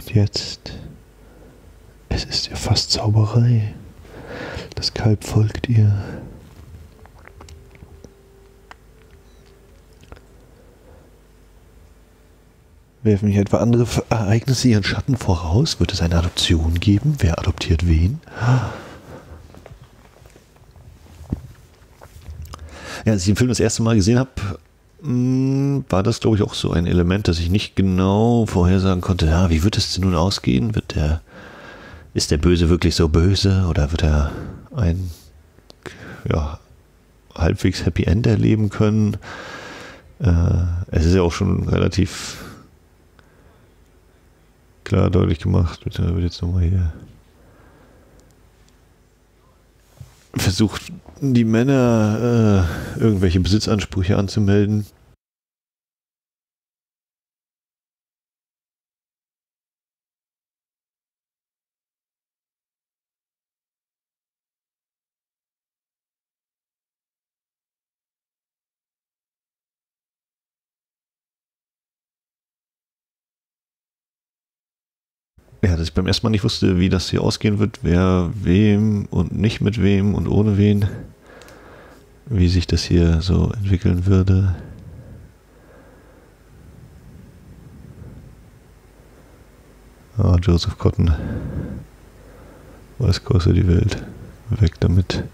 Und jetzt, es ist ja fast Zauberei. Das Kalb folgt ihr. Werfen hier etwa andere Ereignisse ihren Schatten voraus? Wird es eine Adoption geben? Wer adoptiert wen? Ja, als ich den Film das erste Mal gesehen habe, war das, glaube ich, auch so ein Element, dass ich nicht genau vorhersagen konnte, ja, wie wird es denn nun ausgehen? Wird der, ist der Böse wirklich so böse oder wird er ein ja, halbwegs Happy End erleben können? Äh, es ist ja auch schon relativ klar deutlich gemacht. Bitte wird jetzt nochmal hier versucht die Männer äh, irgendwelche Besitzansprüche anzumelden. Dass ich beim ersten Mal nicht wusste, wie das hier ausgehen wird, wer wem und nicht mit wem und ohne wen, wie sich das hier so entwickeln würde. Ah, Joseph Cotton. Was kostet die Welt? Weg damit.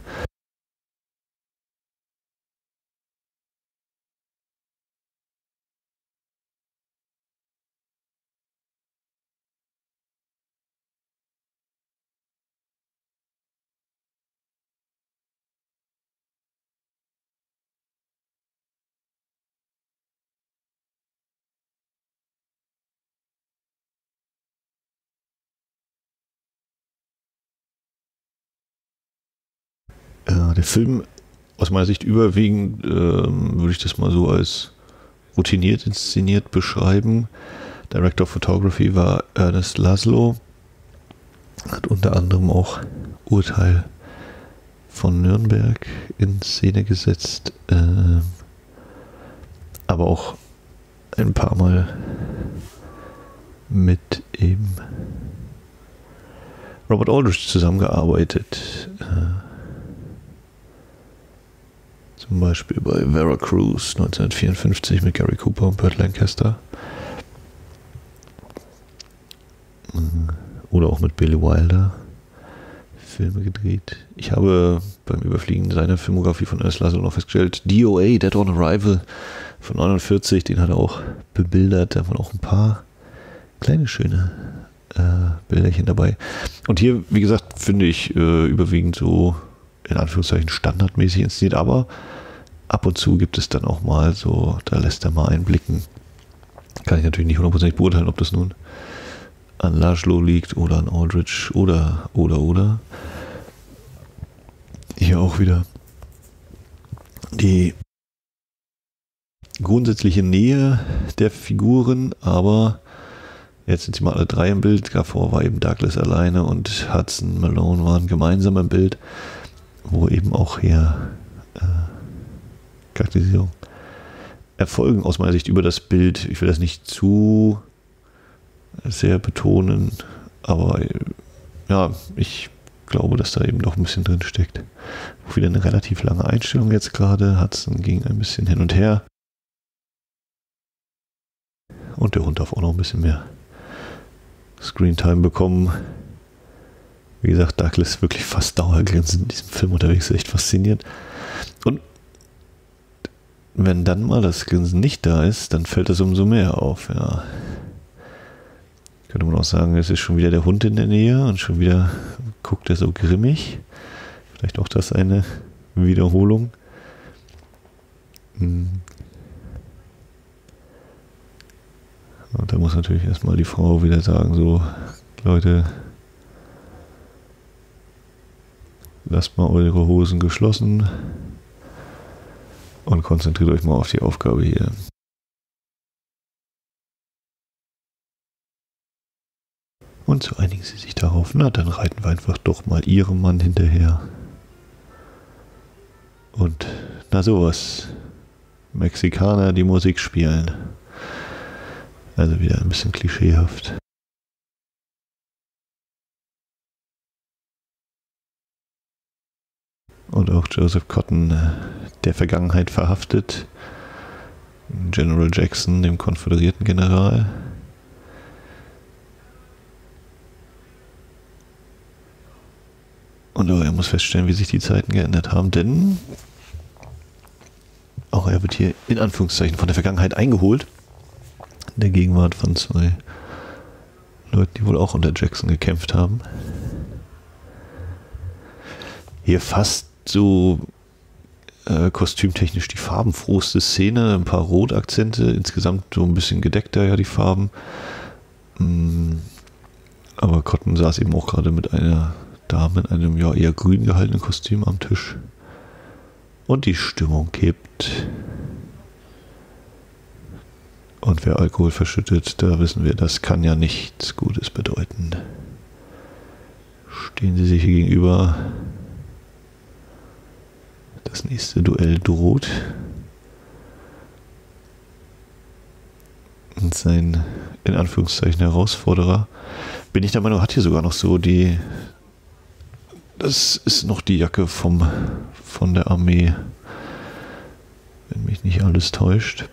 Der Film aus meiner Sicht überwiegend, äh, würde ich das mal so als routiniert inszeniert beschreiben. Director of Photography war Ernest Laszlo, hat unter anderem auch Urteil von Nürnberg in Szene gesetzt, äh, aber auch ein paar Mal mit eben Robert Aldrich zusammengearbeitet. Äh, zum Beispiel bei Veracruz 1954 mit Gary Cooper und Burt Lancaster. Oder auch mit Billy Wilder Filme gedreht. Ich habe beim Überfliegen seiner Filmografie von Ernst Laszlo noch festgestellt, DOA, Dead on Arrival von 49, den hat er auch bebildert. Da waren auch ein paar kleine schöne äh, Bilderchen dabei. Und hier, wie gesagt, finde ich äh, überwiegend so in Anführungszeichen standardmäßig inszeniert, aber ab und zu gibt es dann auch mal so, da lässt er mal einblicken. Kann ich natürlich nicht hundertprozentig beurteilen, ob das nun an Laszlo liegt oder an Aldrich oder, oder, oder. Hier auch wieder die grundsätzliche Nähe der Figuren, aber jetzt sind sie mal alle drei im Bild. Davor war eben Douglas alleine und Hudson Malone waren gemeinsam im Bild, wo eben auch hier äh, Charakterisierung erfolgen aus meiner Sicht über das Bild. Ich will das nicht zu sehr betonen, aber ja, ich glaube, dass da eben noch ein bisschen drin steckt. Auch wieder eine relativ lange Einstellung jetzt gerade. Hudson ging ein bisschen hin und her. Und der Hund darf auch noch ein bisschen mehr Screentime bekommen. Wie gesagt, Douglas ist wirklich fast dauergrinsend in diesem Film unterwegs, echt faszinierend. Wenn dann mal das Grinsen nicht da ist, dann fällt es umso mehr auf, ja. Könnte man auch sagen, es ist schon wieder der Hund in der Nähe und schon wieder guckt er so grimmig. Vielleicht auch das eine Wiederholung. Hm. Und da muss natürlich erstmal die Frau wieder sagen, so, Leute, lasst mal eure Hosen geschlossen und konzentriert euch mal auf die Aufgabe hier. Und so einigen sie sich darauf, na, dann reiten wir einfach doch mal ihrem Mann hinterher. Und na sowas. Mexikaner, die Musik spielen. Also wieder ein bisschen klischeehaft. Und auch Joseph Cotton äh, der Vergangenheit verhaftet. General Jackson, dem konföderierten General. Und er muss feststellen, wie sich die Zeiten geändert haben, denn auch er wird hier in Anführungszeichen von der Vergangenheit eingeholt. In der Gegenwart von zwei Leuten, die wohl auch unter Jackson gekämpft haben. Hier fast so äh, kostümtechnisch die farbenfrohste Szene, ein paar Rotakzente, insgesamt so ein bisschen gedeckter ja die Farben. Mm, aber Cotton saß eben auch gerade mit einer Dame in einem ja eher grün gehaltenen Kostüm am Tisch. Und die Stimmung kippt. Und wer Alkohol verschüttet, da wissen wir, das kann ja nichts Gutes bedeuten. Stehen sie sich hier gegenüber. Das nächste Duell droht. Und sein, in Anführungszeichen, Herausforderer, bin ich der Meinung, hat hier sogar noch so die das ist noch die Jacke vom, von der Armee, wenn mich nicht alles täuscht.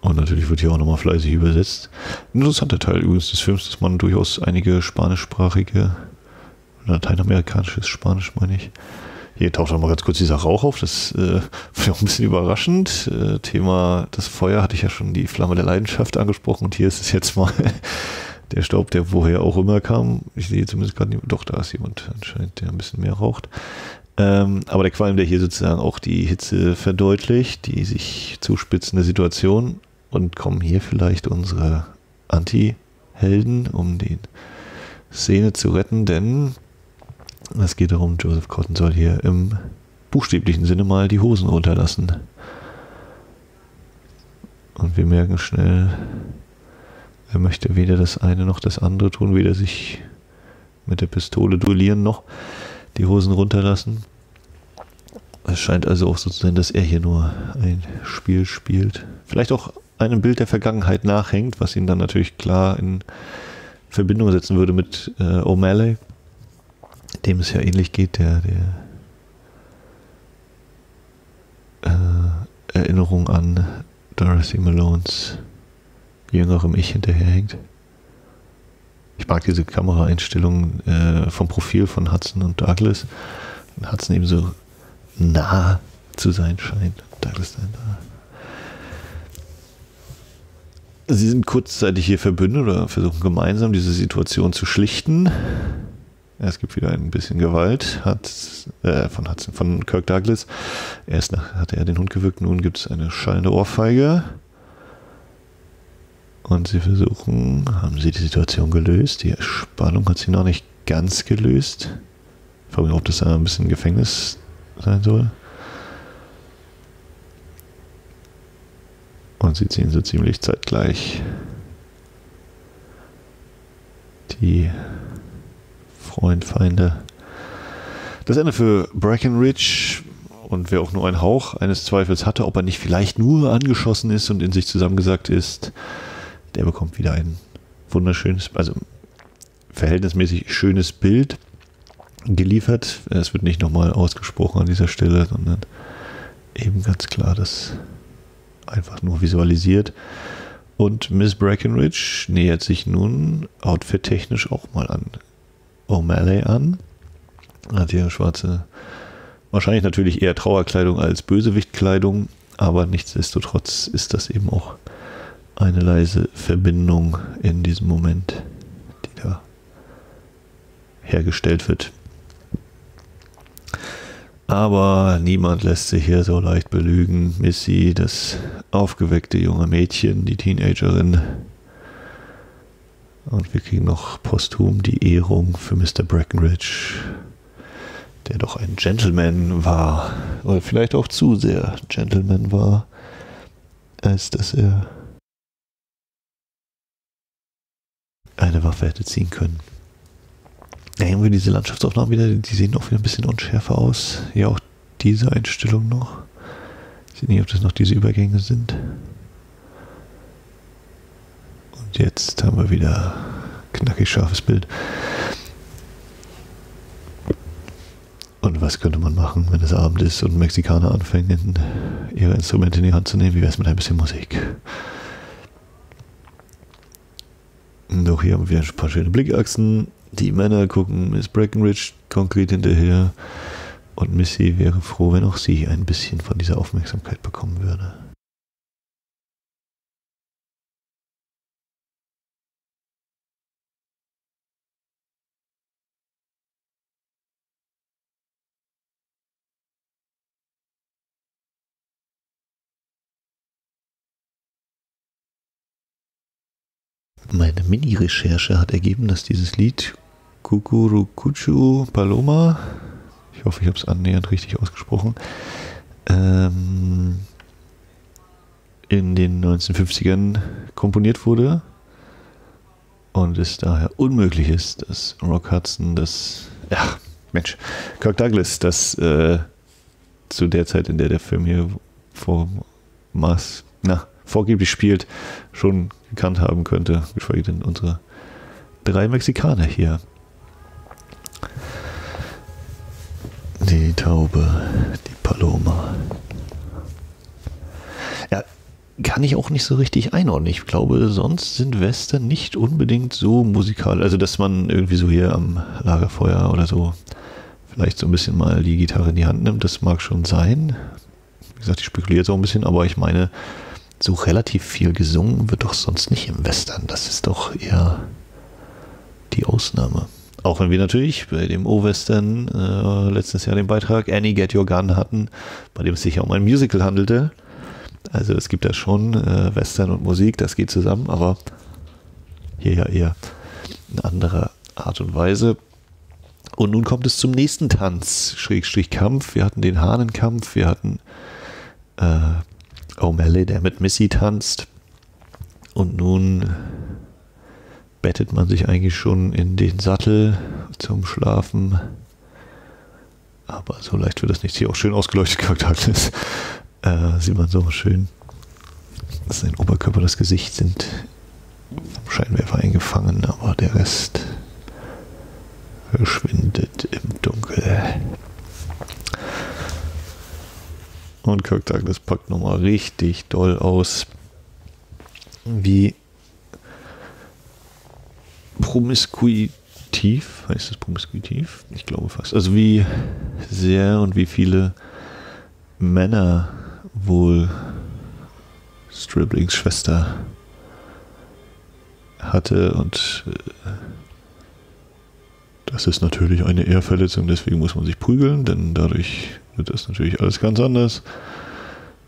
Und natürlich wird hier auch nochmal fleißig übersetzt. Ein interessanter Teil übrigens des Films, dass man durchaus einige spanischsprachige, lateinamerikanisches Spanisch meine ich. Hier taucht auch mal ganz kurz dieser Rauch auf, das äh, ich auch ein bisschen überraschend. Äh, Thema das Feuer hatte ich ja schon die Flamme der Leidenschaft angesprochen und hier ist es jetzt mal der Staub, der woher auch immer kam. Ich sehe zumindest gerade nicht, doch, da ist jemand anscheinend, der ein bisschen mehr raucht. Ähm, aber der Qualm, der hier sozusagen auch die Hitze verdeutlicht, die sich zuspitzende Situation und kommen hier vielleicht unsere Anti-Helden, um die Szene zu retten, denn es geht darum, Joseph Cotton soll hier im buchstäblichen Sinne mal die Hosen runterlassen. Und wir merken schnell, er möchte weder das eine noch das andere tun, weder sich mit der Pistole duellieren noch die Hosen runterlassen. Es scheint also auch so zu sein, dass er hier nur ein Spiel spielt. Vielleicht auch einem Bild der Vergangenheit nachhängt, was ihn dann natürlich klar in Verbindung setzen würde mit äh, O'Malley, dem es ja ähnlich geht, der, der äh, Erinnerung an Dorothy Malones jüngerem Ich hinterherhängt. Ich mag diese Kameraeinstellung äh, vom Profil von Hudson und Douglas. Und Hudson eben so nah zu sein scheint. Douglas dann da. Sie sind kurzzeitig hier verbündet oder versuchen gemeinsam diese Situation zu schlichten. Es gibt wieder ein bisschen Gewalt hat, äh, von, Hudson, von Kirk Douglas. Erst nach, hatte er den Hund gewürgt, nun gibt es eine schallende Ohrfeige. Und sie versuchen, haben sie die Situation gelöst? Die Spannung hat sie noch nicht ganz gelöst. Ich frage mich, ob das ein bisschen Gefängnis sein soll. Und sie ziehen so ziemlich zeitgleich die Freund, Feinde. Das Ende für Breckenridge und wer auch nur einen Hauch eines Zweifels hatte, ob er nicht vielleicht nur angeschossen ist und in sich zusammengesagt ist, der bekommt wieder ein wunderschönes, also verhältnismäßig schönes Bild geliefert. Es wird nicht nochmal ausgesprochen an dieser Stelle, sondern eben ganz klar das einfach nur visualisiert. Und Miss Breckenridge nähert sich nun outfit-technisch auch mal an O'Malley an. Hat hier schwarze, wahrscheinlich natürlich eher Trauerkleidung als Bösewichtkleidung, aber nichtsdestotrotz ist das eben auch eine leise Verbindung in diesem Moment, die da hergestellt wird. Aber niemand lässt sich hier so leicht belügen. Missy, das aufgeweckte junge Mädchen, die Teenagerin. Und wir kriegen noch posthum die Ehrung für Mr. Breckenridge, der doch ein Gentleman war. Oder vielleicht auch zu sehr Gentleman war, als dass er eine Waffe hätte ziehen können. Ja, irgendwie diese Landschaftsaufnahmen wieder, die sehen auch wieder ein bisschen unschärfer aus. Hier auch diese Einstellung noch. Ich sehe nicht, ob das noch diese Übergänge sind. Und jetzt haben wir wieder knackig scharfes Bild. Und was könnte man machen, wenn es Abend ist und Mexikaner anfangen, ihre Instrumente in die Hand zu nehmen? Wie wäre es mit ein bisschen Musik? Doch hier haben wir ein paar schöne Blickachsen. Die Männer gucken Miss Breckenridge konkret hinterher und Missy wäre froh, wenn auch sie ein bisschen von dieser Aufmerksamkeit bekommen würde. Meine Mini-Recherche hat ergeben, dass dieses Lied Kukurukuchu Paloma, ich hoffe, ich habe es annähernd richtig ausgesprochen, ähm, in den 1950ern komponiert wurde und es daher unmöglich ist, dass Rock Hudson das, ja, Mensch, Kirk Douglas das äh, zu der Zeit, in der der Film hier vor Maß, na, vorgeblich spielt, schon gekannt haben könnte, geschweige denn unsere drei Mexikaner hier. Die Taube, die Paloma. Ja, kann ich auch nicht so richtig einordnen. Ich glaube, sonst sind Western nicht unbedingt so musikal. Also, dass man irgendwie so hier am Lagerfeuer oder so vielleicht so ein bisschen mal die Gitarre in die Hand nimmt, das mag schon sein. Wie gesagt, ich spekuliere jetzt auch ein bisschen, aber ich meine, so relativ viel gesungen wird doch sonst nicht im Western. Das ist doch eher die Ausnahme. Auch wenn wir natürlich bei dem O-Western äh, letztes Jahr den Beitrag Annie Get Your Gun hatten, bei dem es sich ja um ein Musical handelte. Also es gibt ja schon äh, Western und Musik, das geht zusammen, aber hier ja eher in anderer Art und Weise. Und nun kommt es zum nächsten Tanz, Schrägstrich Kampf. Wir hatten den Hahnenkampf, wir hatten äh, O'Malley, der mit Missy tanzt. Und nun bettet man sich eigentlich schon in den Sattel zum Schlafen. Aber so leicht wird das nicht. Hier auch schön ausgeleuchtet Charakter ist. Äh, sieht man so schön. Sein Oberkörper, das Gesicht sind vom Scheinwerfer eingefangen, aber der Rest verschwindet im Dunkel. Und Kirk Douglas packt nochmal richtig doll aus, wie promiskuitiv, heißt es promiskuitiv? Ich glaube fast. Also wie sehr und wie viele Männer wohl Striblings Schwester hatte und äh, das ist natürlich eine Ehrverletzung, deswegen muss man sich prügeln, denn dadurch wird das natürlich alles ganz anders.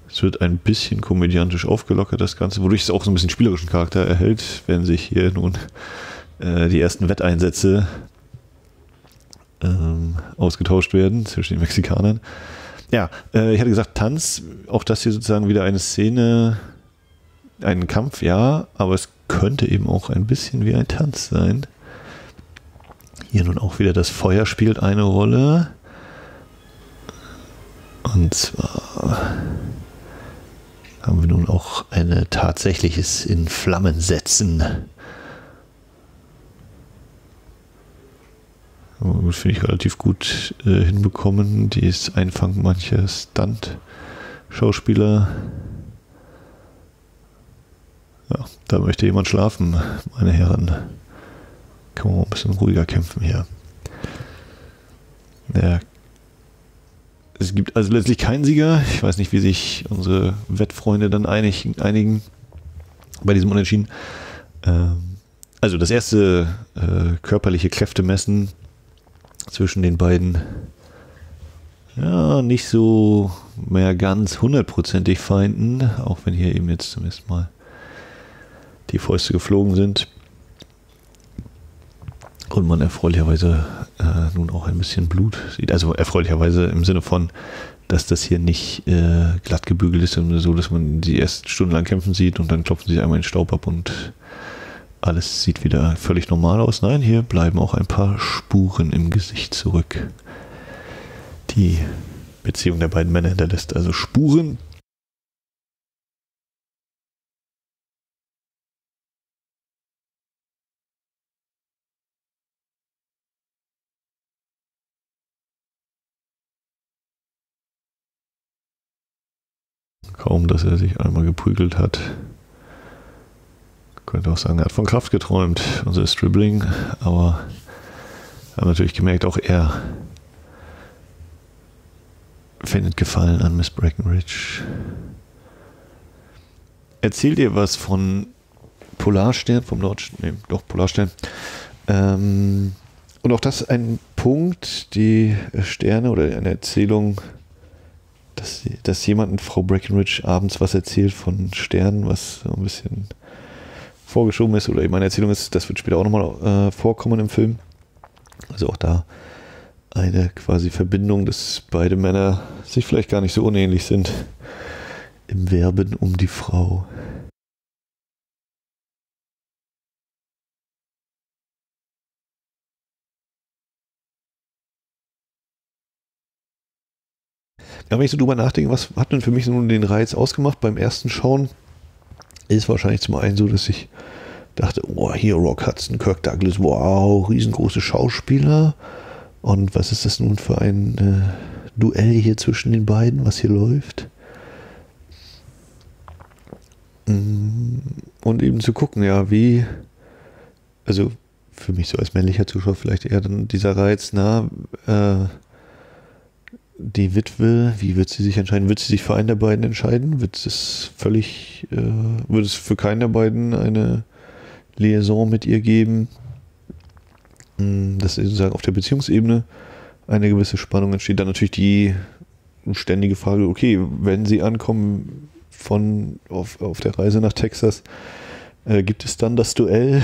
Es wird ein bisschen komödiantisch aufgelockert, das Ganze, wodurch es auch so ein bisschen spielerischen Charakter erhält, wenn sich hier nun äh, die ersten Wetteinsätze ähm, ausgetauscht werden zwischen den Mexikanern. Ja, äh, ich hatte gesagt, Tanz, auch das hier sozusagen wieder eine Szene, ein Kampf, ja, aber es könnte eben auch ein bisschen wie ein Tanz sein. Hier nun auch wieder das Feuer spielt eine Rolle. Und zwar haben wir nun auch ein tatsächliches in Flammen setzen. Finde ich relativ gut äh, hinbekommen. Dieses Einfangen mancher Stunt-Schauspieler. Ja, da möchte jemand schlafen, meine Herren. Kann man ein bisschen ruhiger kämpfen hier. Ja. Es gibt also letztlich keinen Sieger. Ich weiß nicht, wie sich unsere Wettfreunde dann einig, einigen bei diesem Unentschieden. Ähm, also das erste äh, körperliche Kräftemessen zwischen den beiden ja, nicht so mehr ganz hundertprozentig Feinden, auch wenn hier eben jetzt zumindest mal die Fäuste geflogen sind. Und man erfreulicherweise äh, nun auch ein bisschen Blut sieht. Also erfreulicherweise im Sinne von, dass das hier nicht äh, glatt gebügelt ist, sondern so, dass man sie erst stundenlang kämpfen sieht und dann klopfen sie einmal den Staub ab und alles sieht wieder völlig normal aus. Nein, hier bleiben auch ein paar Spuren im Gesicht zurück. Die Beziehung der beiden Männer hinterlässt also Spuren, Kaum, dass er sich einmal geprügelt hat. Könnte auch sagen, er hat von Kraft geträumt, unser Stribbling, aber hat natürlich gemerkt, auch er findet Gefallen an Miss Breckenridge. Erzählt ihr was von Polarstern, vom Nordstern, nee, doch Polarstern. Ähm, und auch das ein Punkt, die Sterne oder eine Erzählung dass, dass jemand, Frau Breckenridge, abends was erzählt von Sternen, was so ein bisschen vorgeschoben ist oder meine Erzählung ist, das wird später auch nochmal äh, vorkommen im Film. Also auch da eine quasi Verbindung, dass beide Männer sich vielleicht gar nicht so unähnlich sind im Werben um die Frau. Ja, wenn ich so drüber nachdenke, was hat denn für mich nun den Reiz ausgemacht beim ersten Schauen, ist wahrscheinlich zum einen so, dass ich dachte, oh, hier Rock Hudson, Kirk Douglas, wow, riesengroße Schauspieler. Und was ist das nun für ein äh, Duell hier zwischen den beiden, was hier läuft? Mm, und eben zu gucken, ja, wie, also für mich so als männlicher Zuschauer vielleicht eher dann dieser Reiz, na, äh, die Witwe, wie wird sie sich entscheiden? Wird sie sich für einen der beiden entscheiden? Wird es völlig, äh, wird es für keinen der beiden eine Liaison mit ihr geben? Hm, dass sozusagen auf der Beziehungsebene eine gewisse Spannung entsteht. Dann natürlich die ständige Frage, okay, wenn sie ankommen von auf, auf der Reise nach Texas, äh, gibt es dann das Duell?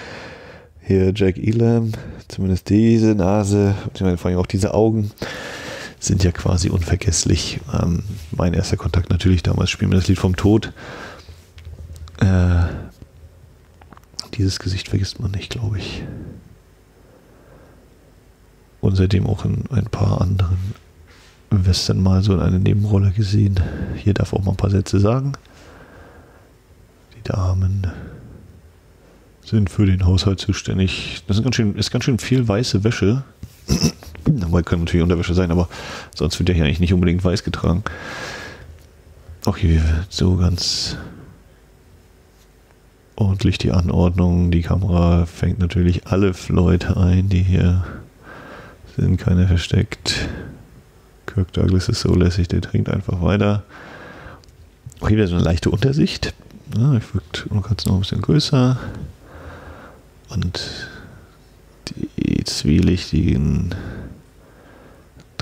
Hier Jack Elam, zumindest diese Nase, vor allem auch diese Augen sind ja quasi unvergesslich. Ähm, mein erster Kontakt natürlich damals, spielen wir das Lied vom Tod. Äh, dieses Gesicht vergisst man nicht, glaube ich. Und seitdem auch in ein paar anderen Western mal so in eine Nebenrolle gesehen. Hier darf auch mal ein paar Sätze sagen. Die Damen sind für den Haushalt zuständig. Das ist ganz schön, ist ganz schön viel weiße Wäsche. Dabei können natürlich Unterwäsche sein, aber sonst wird ja hier eigentlich nicht unbedingt weiß getragen. Auch hier so ganz ordentlich die Anordnung. Die Kamera fängt natürlich alle Leute ein, die hier sind, keine versteckt. Kirk Douglas ist so lässig, der trinkt einfach weiter. Auch hier wieder so eine leichte Untersicht. Ja, ich wirkt noch ein bisschen größer. Und die zwielichtigen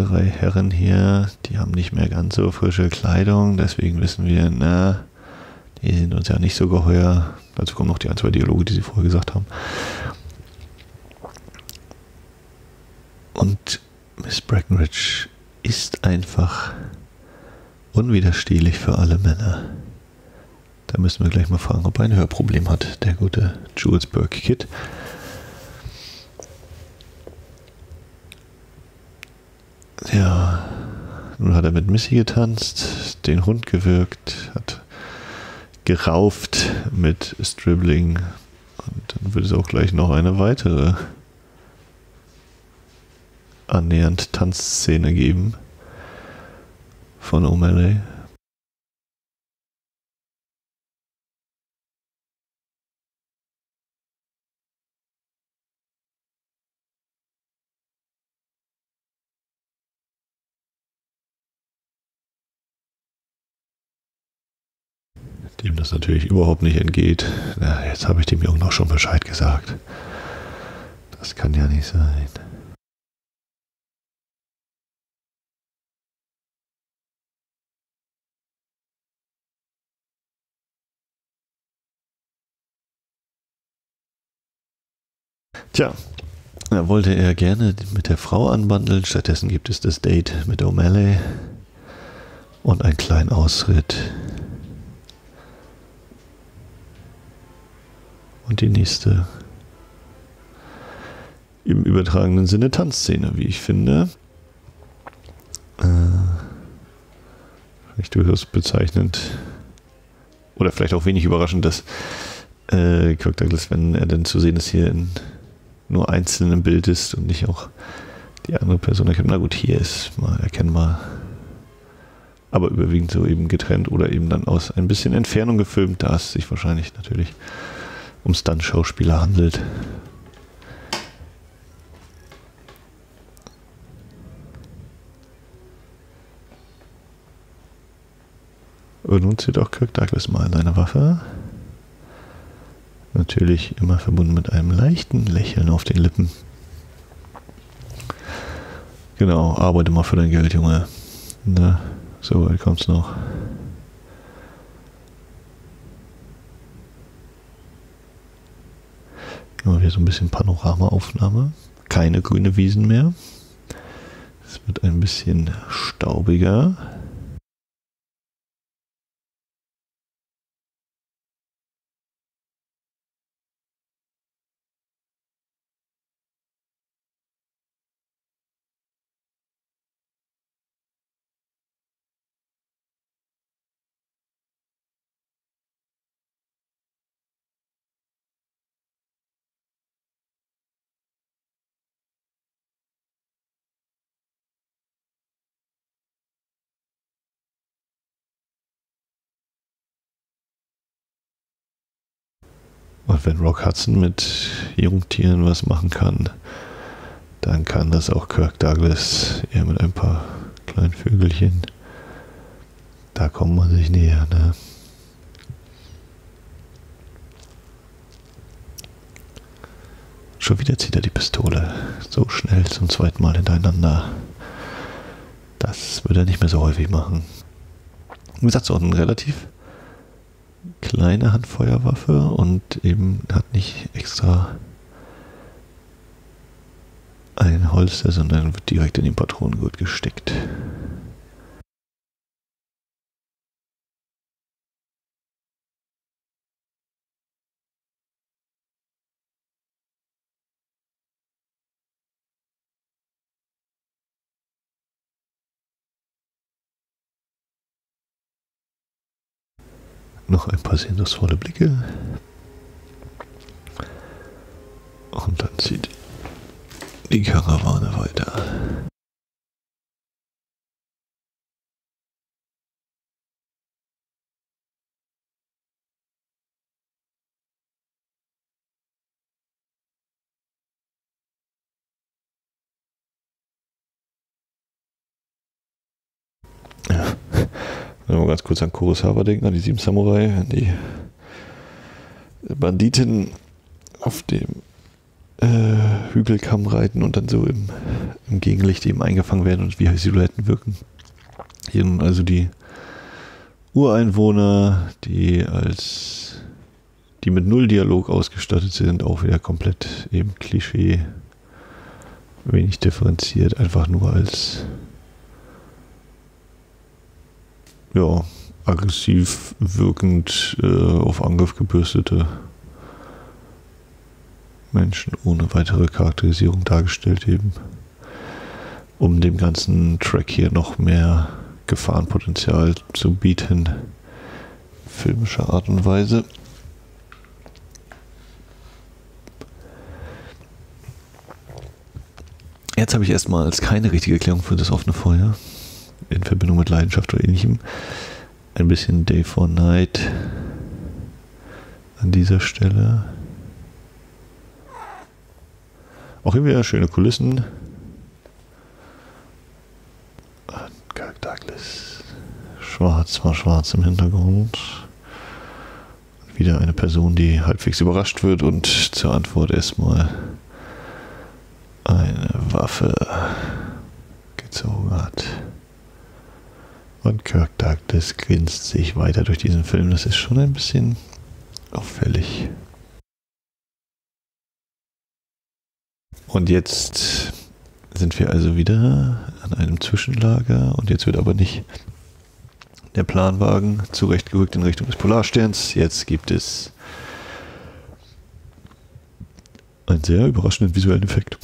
drei Herren hier, die haben nicht mehr ganz so frische Kleidung, deswegen wissen wir, na, die sind uns ja nicht so geheuer. Dazu kommen noch die ein, zwei Dialoge, die sie vorher gesagt haben. Und Miss Breckenridge ist einfach unwiderstehlich für alle Männer. Da müssen wir gleich mal fragen, ob er ein Hörproblem hat, der gute Jules Burke Kid. Ja, nun hat er mit Missy getanzt, den Hund gewirkt, hat gerauft mit Stribbling und dann wird es auch gleich noch eine weitere annähernd Tanzszene geben von O'Malley. Dem das natürlich überhaupt nicht entgeht. Ja, jetzt habe ich dem Jungen noch schon Bescheid gesagt. Das kann ja nicht sein. Tja, da wollte er gerne mit der Frau anbandeln. Stattdessen gibt es das Date mit O'Malley und einen kleinen Ausritt Und die nächste im übertragenen Sinne Tanzszene, wie ich finde. Äh, vielleicht durchaus bezeichnend oder vielleicht auch wenig überraschend, dass äh, Kirk Douglas, wenn er denn zu sehen ist, hier in nur einzeln im Bild ist und nicht auch die andere Person erkennt. Na gut, hier ist mal erkennbar, aber überwiegend so eben getrennt oder eben dann aus ein bisschen Entfernung gefilmt, da es sich wahrscheinlich natürlich um Stunt-Schauspieler handelt. Und nun zieht auch Kirk Douglas mal seine Waffe. Natürlich immer verbunden mit einem leichten Lächeln auf den Lippen. Genau, arbeite mal für dein Geld, Junge. Na, so weit kommt's noch. Immer wieder so ein bisschen Panoramaaufnahme. Keine grüne Wiesen mehr. Es wird ein bisschen staubiger. Wenn Rock Hudson mit Jungtieren was machen kann, dann kann das auch Kirk Douglas eher mit ein paar kleinen Vögelchen. Da kommt man sich näher, ne? Schon wieder zieht er die Pistole. So schnell zum zweiten Mal hintereinander. Das würde er nicht mehr so häufig machen. Wie gesagt, so ein relativ kleine Handfeuerwaffe und eben hat nicht extra ein Holster, sondern wird direkt in den Patronengurt gesteckt. Noch ein paar sehnsuchtsvolle Blicke. Und dann zieht die Karawane weiter. Ja. Wenn wir ganz kurz an Kurosawa denken, an die sieben Samurai, wenn die Banditen auf dem äh, Hügelkamm reiten und dann so im, im, Gegenlicht eben eingefangen werden und wie Silhouetten wirken. Hier nun also die Ureinwohner, die als die mit null Dialog ausgestattet sind, auch wieder komplett eben Klischee, wenig differenziert, einfach nur als ja, aggressiv wirkend äh, auf Angriff gebürstete Menschen ohne weitere Charakterisierung dargestellt eben, um dem ganzen Track hier noch mehr Gefahrenpotenzial zu bieten, filmischer Art und Weise. Jetzt habe ich erstmal als keine richtige Erklärung für das offene Feuer in Verbindung mit Leidenschaft oder ähnlichem ein bisschen Day for Night an dieser Stelle. Auch hier wieder schöne Kulissen. Kirk Douglas. Schwarz war schwarz im Hintergrund. Wieder eine Person, die halbwegs überrascht wird und zur Antwort erstmal eine Waffe gezogen hat. Und Kirk Douglas grinst sich weiter durch diesen Film. Das ist schon ein bisschen auffällig. Und jetzt sind wir also wieder an einem Zwischenlager und jetzt wird aber nicht der Planwagen zurechtgerückt in Richtung des Polarsterns. Jetzt gibt es einen sehr überraschenden visuellen Effekt.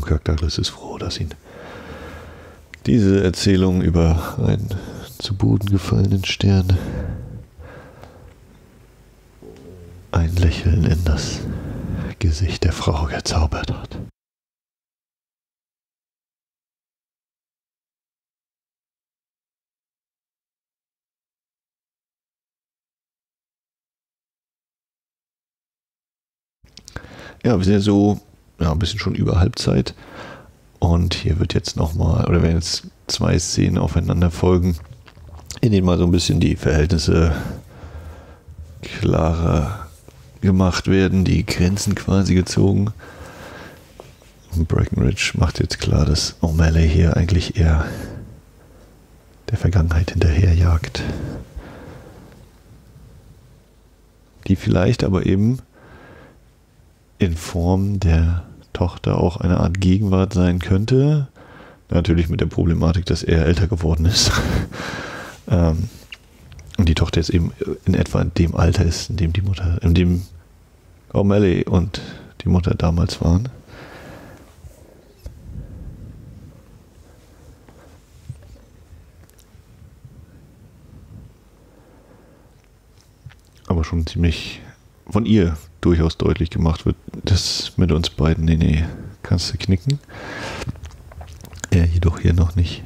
Und Kirk Douglas ist froh, dass ihn diese Erzählung über einen zu Boden gefallenen Stern ein Lächeln in das Gesicht der Frau gezaubert hat. Ja, wir sind ja so ja, ein bisschen schon über Halbzeit. Und hier wird jetzt nochmal, oder werden jetzt zwei Szenen aufeinander folgen, in denen mal so ein bisschen die Verhältnisse klarer gemacht werden, die Grenzen quasi gezogen. Breckenridge macht jetzt klar, dass O'Malley hier eigentlich eher der Vergangenheit hinterherjagt. Die vielleicht aber eben in Form der Tochter auch eine Art Gegenwart sein könnte. Natürlich mit der Problematik, dass er älter geworden ist. ähm, und die Tochter jetzt eben in etwa in dem Alter ist, in dem die Mutter, in dem O'Malley und die Mutter damals waren. Aber schon ziemlich von ihr durchaus deutlich gemacht wird, dass mit uns beiden, nee, nee, kannst du knicken. Er jedoch hier noch nicht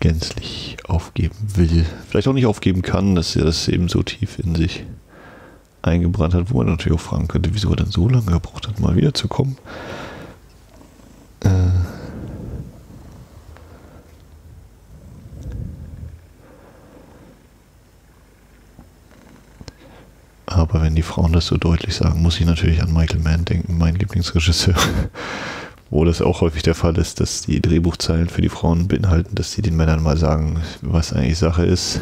gänzlich aufgeben will. Vielleicht auch nicht aufgeben kann, dass er das eben so tief in sich eingebrannt hat, wo man natürlich auch fragen könnte, wieso er dann so lange gebraucht hat, mal wiederzukommen Aber wenn die Frauen das so deutlich sagen, muss ich natürlich an Michael Mann denken, mein Lieblingsregisseur. Wo das auch häufig der Fall ist, dass die Drehbuchzeilen für die Frauen beinhalten, dass sie den Männern mal sagen, was eigentlich Sache ist.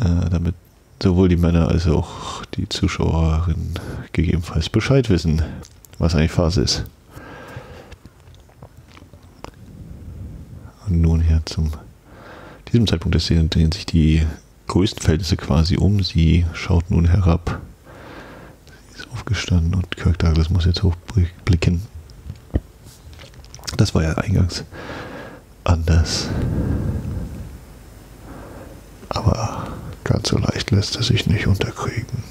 Äh, damit sowohl die Männer als auch die Zuschauerinnen gegebenenfalls Bescheid wissen, was eigentlich Phase ist. Und nun hier zum diesem Zeitpunkt der Szene drehen sich die größten Verhältnisse quasi um. Sie schaut nun herab. Sie ist aufgestanden und Kirk Douglas muss jetzt hochblicken. Das war ja eingangs anders. Aber ganz so leicht lässt er sich nicht unterkriegen.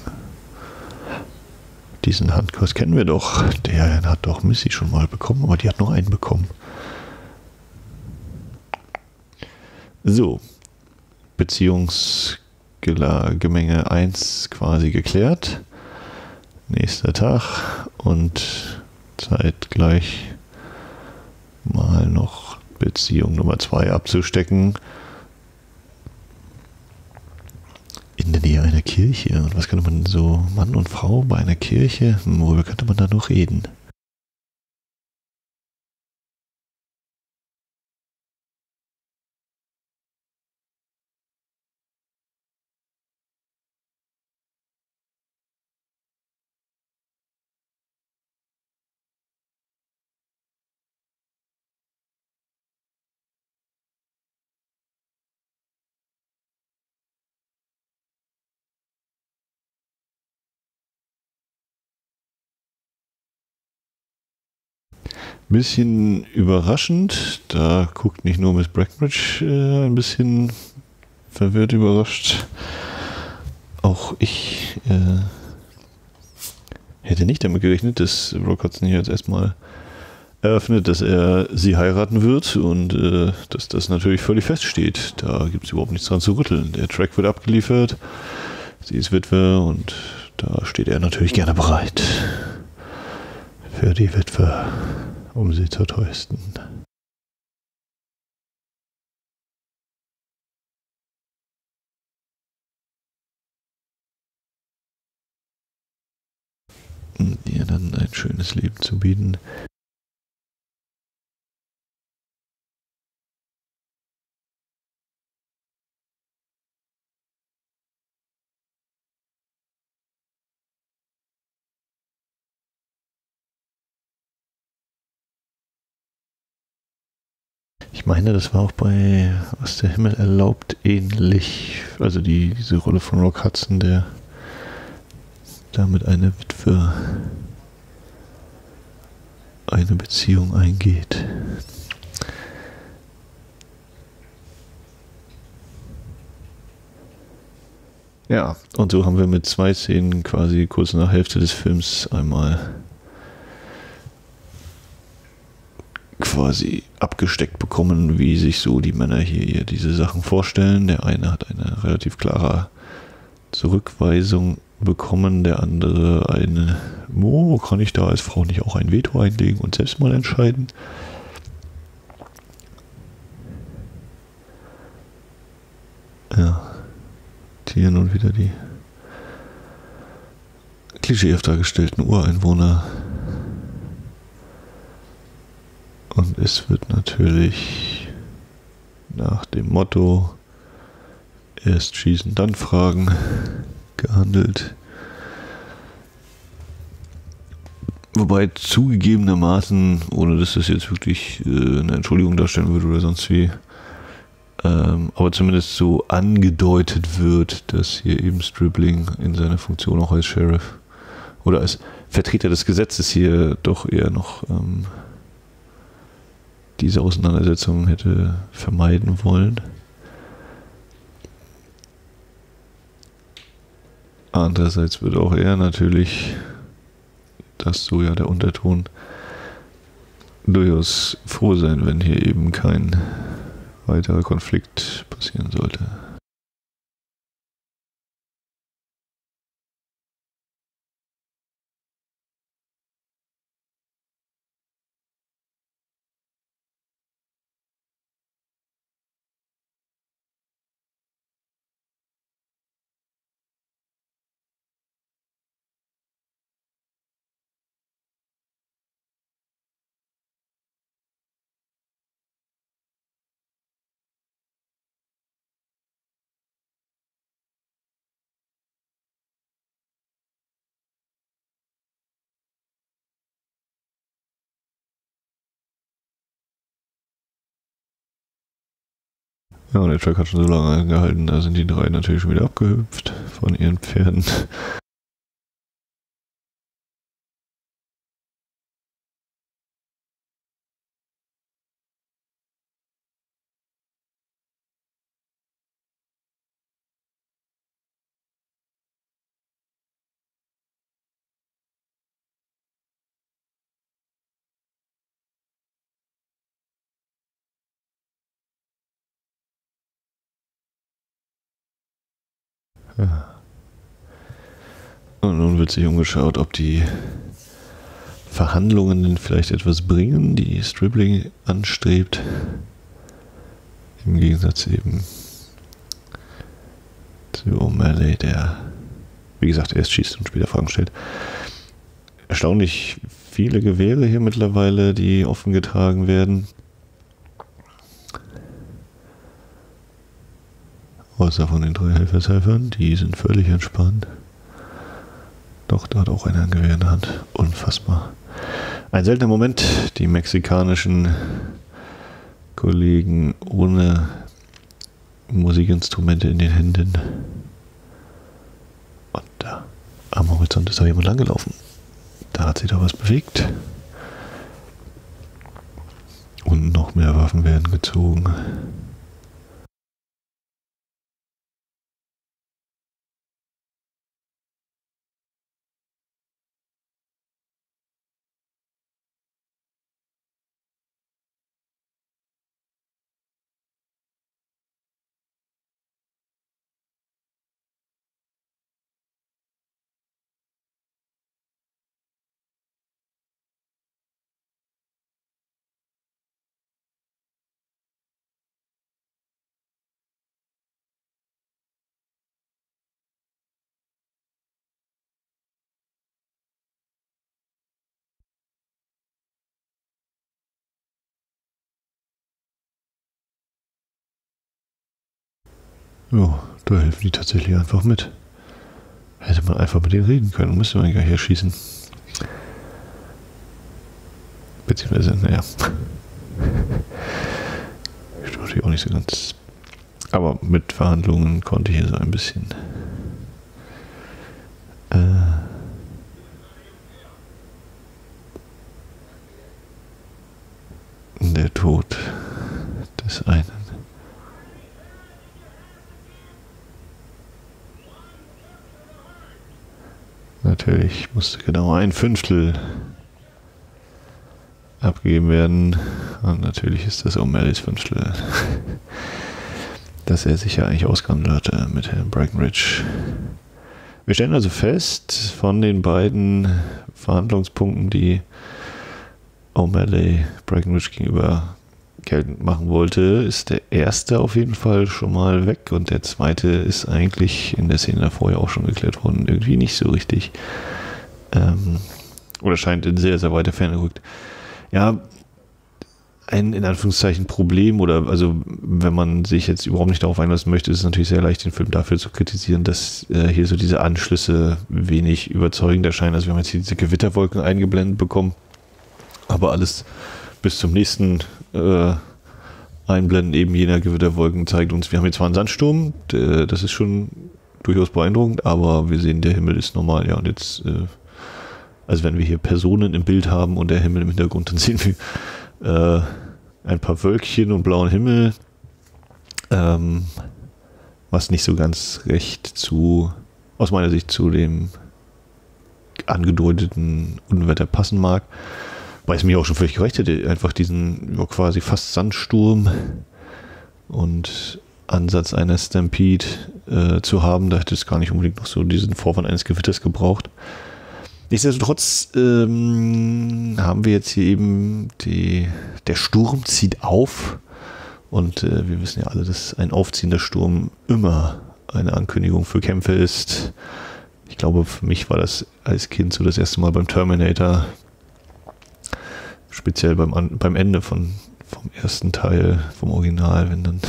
Diesen Handkurs kennen wir doch. Der hat doch Missy schon mal bekommen, aber die hat noch einen bekommen. So, Beziehungsgemenge 1 quasi geklärt. Nächster Tag und zeitgleich mal noch Beziehung Nummer 2 abzustecken. in der Nähe einer Kirche. Und was könnte man so, Mann und Frau bei einer Kirche, worüber könnte man da noch reden? Bisschen überraschend, da guckt nicht nur Miss Breckenridge äh, ein bisschen verwirrt überrascht. Auch ich äh, hätte nicht damit gerechnet, dass Rock Hudson hier jetzt erstmal eröffnet, dass er sie heiraten wird und äh, dass das natürlich völlig feststeht. Da gibt es überhaupt nichts dran zu rütteln. Der Track wird abgeliefert, sie ist Witwe und da steht er natürlich gerne bereit für die Witwe um sie zu trösten. Und ihr dann ein schönes Leben zu bieten. Ich meine, das war auch bei Was der Himmel erlaubt ähnlich. Also die, diese Rolle von Rock Hudson, der damit eine Witwe eine Beziehung eingeht. Ja, und so haben wir mit zwei Szenen quasi kurz nach Hälfte des Films einmal quasi abgesteckt bekommen, wie sich so die Männer hier diese Sachen vorstellen. Der eine hat eine relativ klare Zurückweisung bekommen, der andere eine, oh, kann ich da als Frau nicht auch ein Veto einlegen und selbst mal entscheiden? Ja, hier nun wieder die klischeehaft dargestellten Ureinwohner Und es wird natürlich nach dem Motto erst schießen, dann fragen gehandelt. Wobei zugegebenermaßen, ohne dass das jetzt wirklich äh, eine Entschuldigung darstellen würde oder sonst wie, ähm, aber zumindest so angedeutet wird, dass hier eben Stribling in seiner Funktion auch als Sheriff oder als Vertreter des Gesetzes hier doch eher noch ähm, diese Auseinandersetzung hätte vermeiden wollen. Andererseits wird auch er natürlich, das so ja der Unterton, durchaus froh sein, wenn hier eben kein weiterer Konflikt passieren sollte. Ja, und der Track hat schon so lange angehalten, da sind die drei natürlich schon wieder abgehüpft von ihren Pferden. Und nun wird sich umgeschaut, ob die Verhandlungen denn vielleicht etwas bringen, die Stribling anstrebt. Im Gegensatz eben zu O'Malley, der, wie gesagt, erst schießt und später Fragen stellt. Erstaunlich viele Gewehre hier mittlerweile, die offen getragen werden. Außer von den drei Helfershelfern, die sind völlig entspannt. Doch, da hat auch einer ein Gewehr in der Hand. Unfassbar. Ein seltener Moment, die mexikanischen Kollegen ohne Musikinstrumente in den Händen. Und da am Horizont ist da jemand langgelaufen. Da hat sich da was bewegt. Und noch mehr Waffen werden gezogen. Ja, da helfen die tatsächlich einfach mit. Hätte man einfach mit denen reden können, müsste man gar hier schießen. Beziehungsweise, naja. Ich natürlich auch nicht so ganz. Aber mit Verhandlungen konnte ich hier so ein bisschen. Äh, der Tod des einen. Natürlich musste genau ein Fünftel abgegeben werden. Und natürlich ist das O'Malley's Fünftel, das er sich ja eigentlich ausgehandelt hatte mit Herrn Breckenridge. Wir stellen also fest, von den beiden Verhandlungspunkten, die O'Malley Breckenridge gegenüber geltend machen wollte, ist der erste auf jeden Fall schon mal weg und der zweite ist eigentlich in der Szene davor ja auch schon geklärt worden. Irgendwie nicht so richtig. Ähm, oder scheint in sehr, sehr weiter Ferne gerückt. Ja, ein in Anführungszeichen Problem oder also wenn man sich jetzt überhaupt nicht darauf einlassen möchte, ist es natürlich sehr leicht, den Film dafür zu kritisieren, dass äh, hier so diese Anschlüsse wenig überzeugend erscheinen. Also wir haben jetzt hier diese Gewitterwolken eingeblendet bekommen, aber alles bis zum nächsten äh, Einblenden eben jener Gewitterwolken zeigt uns, wir haben jetzt zwar einen Sandsturm, der, das ist schon durchaus beeindruckend, aber wir sehen, der Himmel ist normal, ja, und jetzt, äh, also wenn wir hier Personen im Bild haben und der Himmel im Hintergrund, dann sehen wir äh, ein paar Wölkchen und blauen Himmel, ähm, was nicht so ganz recht zu, aus meiner Sicht zu dem angedeuteten Unwetter passen mag. Weil es mir auch schon völlig gerecht hätte, einfach diesen ja, quasi fast Sandsturm und Ansatz einer Stampede äh, zu haben. Da hätte es gar nicht unbedingt noch so diesen Vorwand eines Gewitters gebraucht. Nichtsdestotrotz ähm, haben wir jetzt hier eben die, der Sturm zieht auf und äh, wir wissen ja alle, dass ein aufziehender Sturm immer eine Ankündigung für Kämpfe ist. Ich glaube, für mich war das als Kind so das erste Mal beim Terminator, speziell beim, beim Ende von, vom ersten Teil, vom Original, wenn dann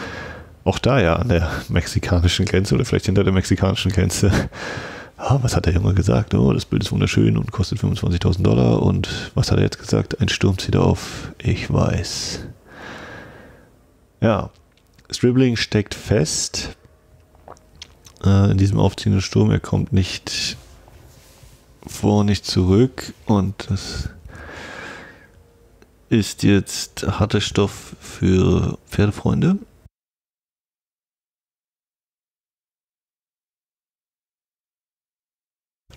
auch da ja an der mexikanischen Grenze oder vielleicht hinter der mexikanischen Grenze, ah, was hat der Junge gesagt? Oh, das Bild ist wunderschön und kostet 25.000 Dollar und was hat er jetzt gesagt? Ein Sturm zieht auf, ich weiß. Ja, Stribling steckt fest äh, in diesem aufziehenden Sturm. Er kommt nicht vor, nicht zurück und das ist jetzt harter Stoff für Pferdefreunde.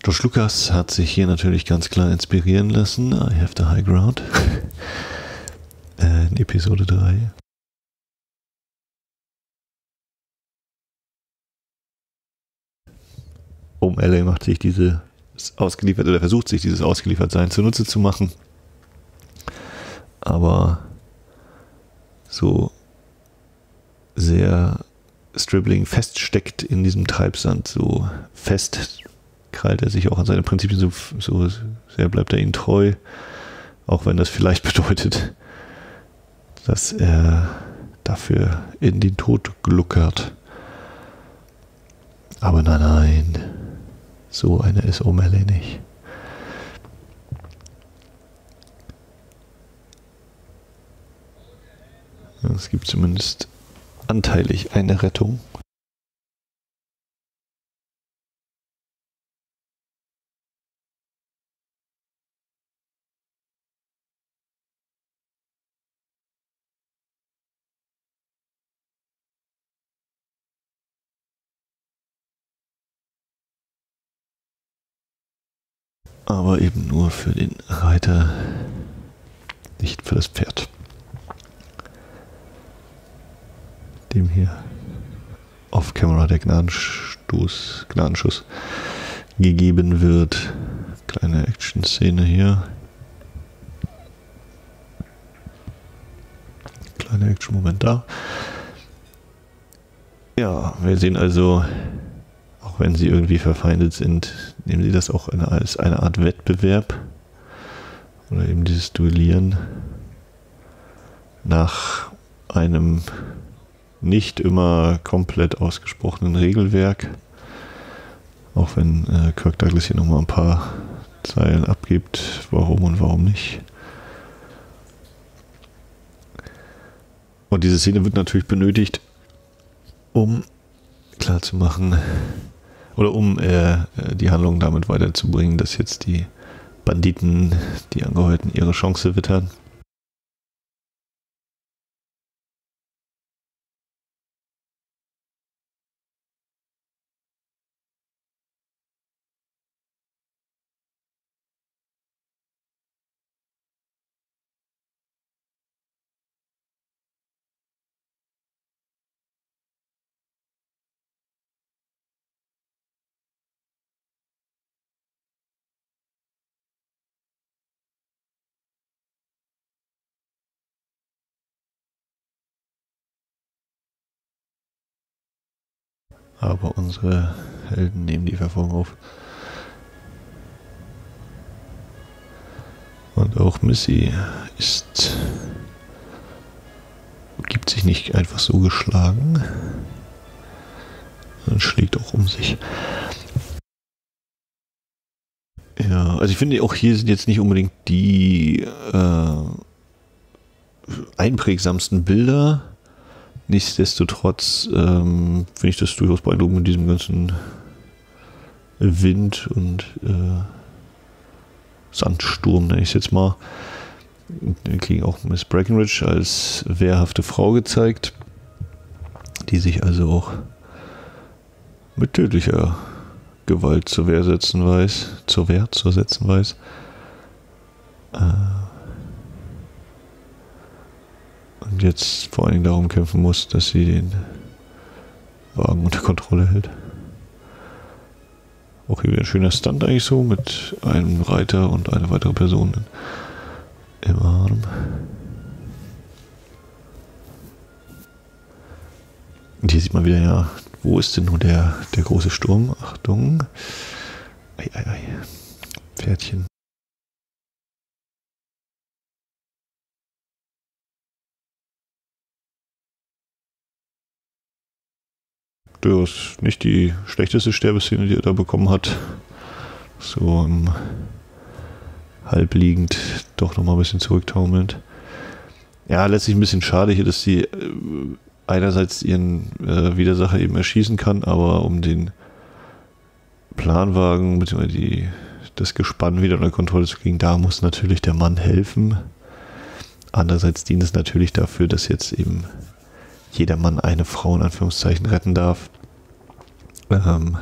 Josh Lucas hat sich hier natürlich ganz klar inspirieren lassen. I have the high ground. in Episode 3. Um LA macht sich diese ausgeliefert oder versucht sich dieses Ausgeliefertsein zunutze zu machen aber so sehr Stribling feststeckt in diesem Treibsand, so fest krallt er sich auch an seine Prinzipien, so, so sehr bleibt er ihnen treu, auch wenn das vielleicht bedeutet, dass er dafür in den Tod gluckert. Aber nein, nein, so eine ist O'Malley nicht. Es gibt zumindest anteilig eine Rettung. aber eben nur für den Reiter, nicht für das Pferd. Dem hier off-camera der Gnadenstoß, Gnadenschuss gegeben wird. Kleine Action-Szene hier. Kleiner Action-Moment da. Ja, wir sehen also wenn sie irgendwie verfeindet sind, nehmen sie das auch eine, als eine Art Wettbewerb oder eben dieses Duellieren nach einem nicht immer komplett ausgesprochenen Regelwerk. Auch wenn äh, Kirk Douglas hier nochmal ein paar Zeilen abgibt, warum und warum nicht. Und diese Szene wird natürlich benötigt, um klarzumachen, oder um äh, die Handlung damit weiterzubringen, dass jetzt die Banditen, die Angehörten, ihre Chance wittern. Aber unsere Helden nehmen die Verfolgung auf. Und auch Missy ist. gibt sich nicht einfach so geschlagen, sondern schlägt auch um sich. Ja, also ich finde auch hier sind jetzt nicht unbedingt die äh, einprägsamsten Bilder Nichtsdestotrotz ähm, finde ich das durchaus beeindruckend mit diesem ganzen Wind und äh, Sandsturm, nenne ich es jetzt mal. Wir kriegen auch Miss Breckenridge als wehrhafte Frau gezeigt, die sich also auch mit tödlicher Gewalt zur Wehr setzen weiß, zur Wehr zu setzen weiß. Äh, und jetzt vor allen Dingen darum kämpfen muss, dass sie den Wagen unter Kontrolle hält. Auch hier wieder ein schöner Stand eigentlich so mit einem Reiter und einer weiteren Person im Arm. Und hier sieht man wieder, ja, wo ist denn nun der, der große Sturm? Achtung. Ei, ei, ei. Pferdchen. Durchaus nicht die schlechteste Sterbeszene, die er da bekommen hat. So im halbliegend doch nochmal ein bisschen zurücktaumelnd. Ja, letztlich ein bisschen schade hier, dass sie äh, einerseits ihren äh, Widersacher eben erschießen kann, aber um den Planwagen bzw. Die, das Gespann wieder unter Kontrolle zu kriegen, da muss natürlich der Mann helfen. Andererseits dient es natürlich dafür, dass jetzt eben jeder Mann eine Frau in Anführungszeichen retten darf. Ähm,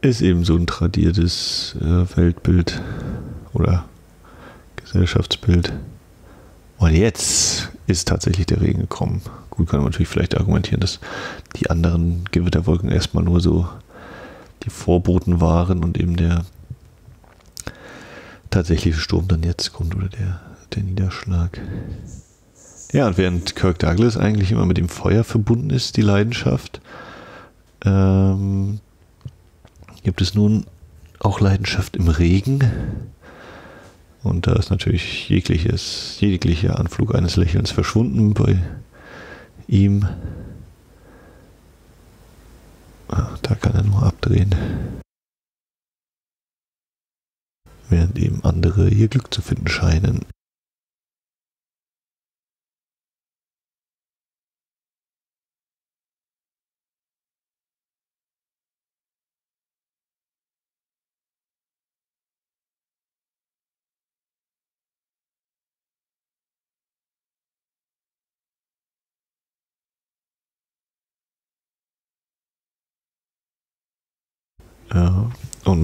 ist eben so ein tradiertes äh, Weltbild oder Gesellschaftsbild. Und jetzt ist tatsächlich der Regen gekommen. Gut, kann man natürlich vielleicht argumentieren, dass die anderen Gewitterwolken erstmal nur so die Vorboten waren und eben der tatsächliche Sturm dann jetzt kommt oder der, der Niederschlag. Ja, und während Kirk Douglas eigentlich immer mit dem Feuer verbunden ist, die Leidenschaft, ähm, gibt es nun auch Leidenschaft im Regen. Und da ist natürlich jegliches, jeglicher Anflug eines Lächelns verschwunden bei ihm. Ah, da kann er nur abdrehen. Während eben andere ihr Glück zu finden scheinen.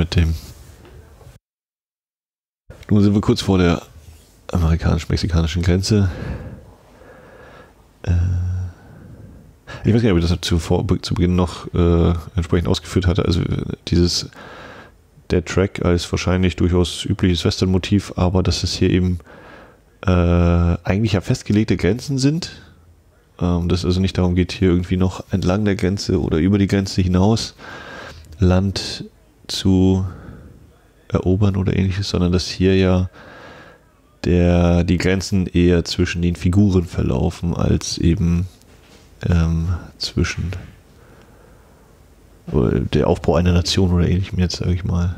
Dem. Nun sind wir kurz vor der amerikanisch-mexikanischen Grenze. Äh, ich weiß gar nicht, ob ich das zuvor, zu Beginn noch äh, entsprechend ausgeführt hatte. Also dieses der Track als wahrscheinlich durchaus übliches Western-Motiv, aber dass es hier eben äh, eigentlich ja festgelegte Grenzen sind. Ähm, dass es also nicht darum geht, hier irgendwie noch entlang der Grenze oder über die Grenze hinaus Land zu erobern oder ähnliches, sondern dass hier ja der, die Grenzen eher zwischen den Figuren verlaufen, als eben ähm, zwischen der Aufbau einer Nation oder ähnlichem jetzt, sage ich mal.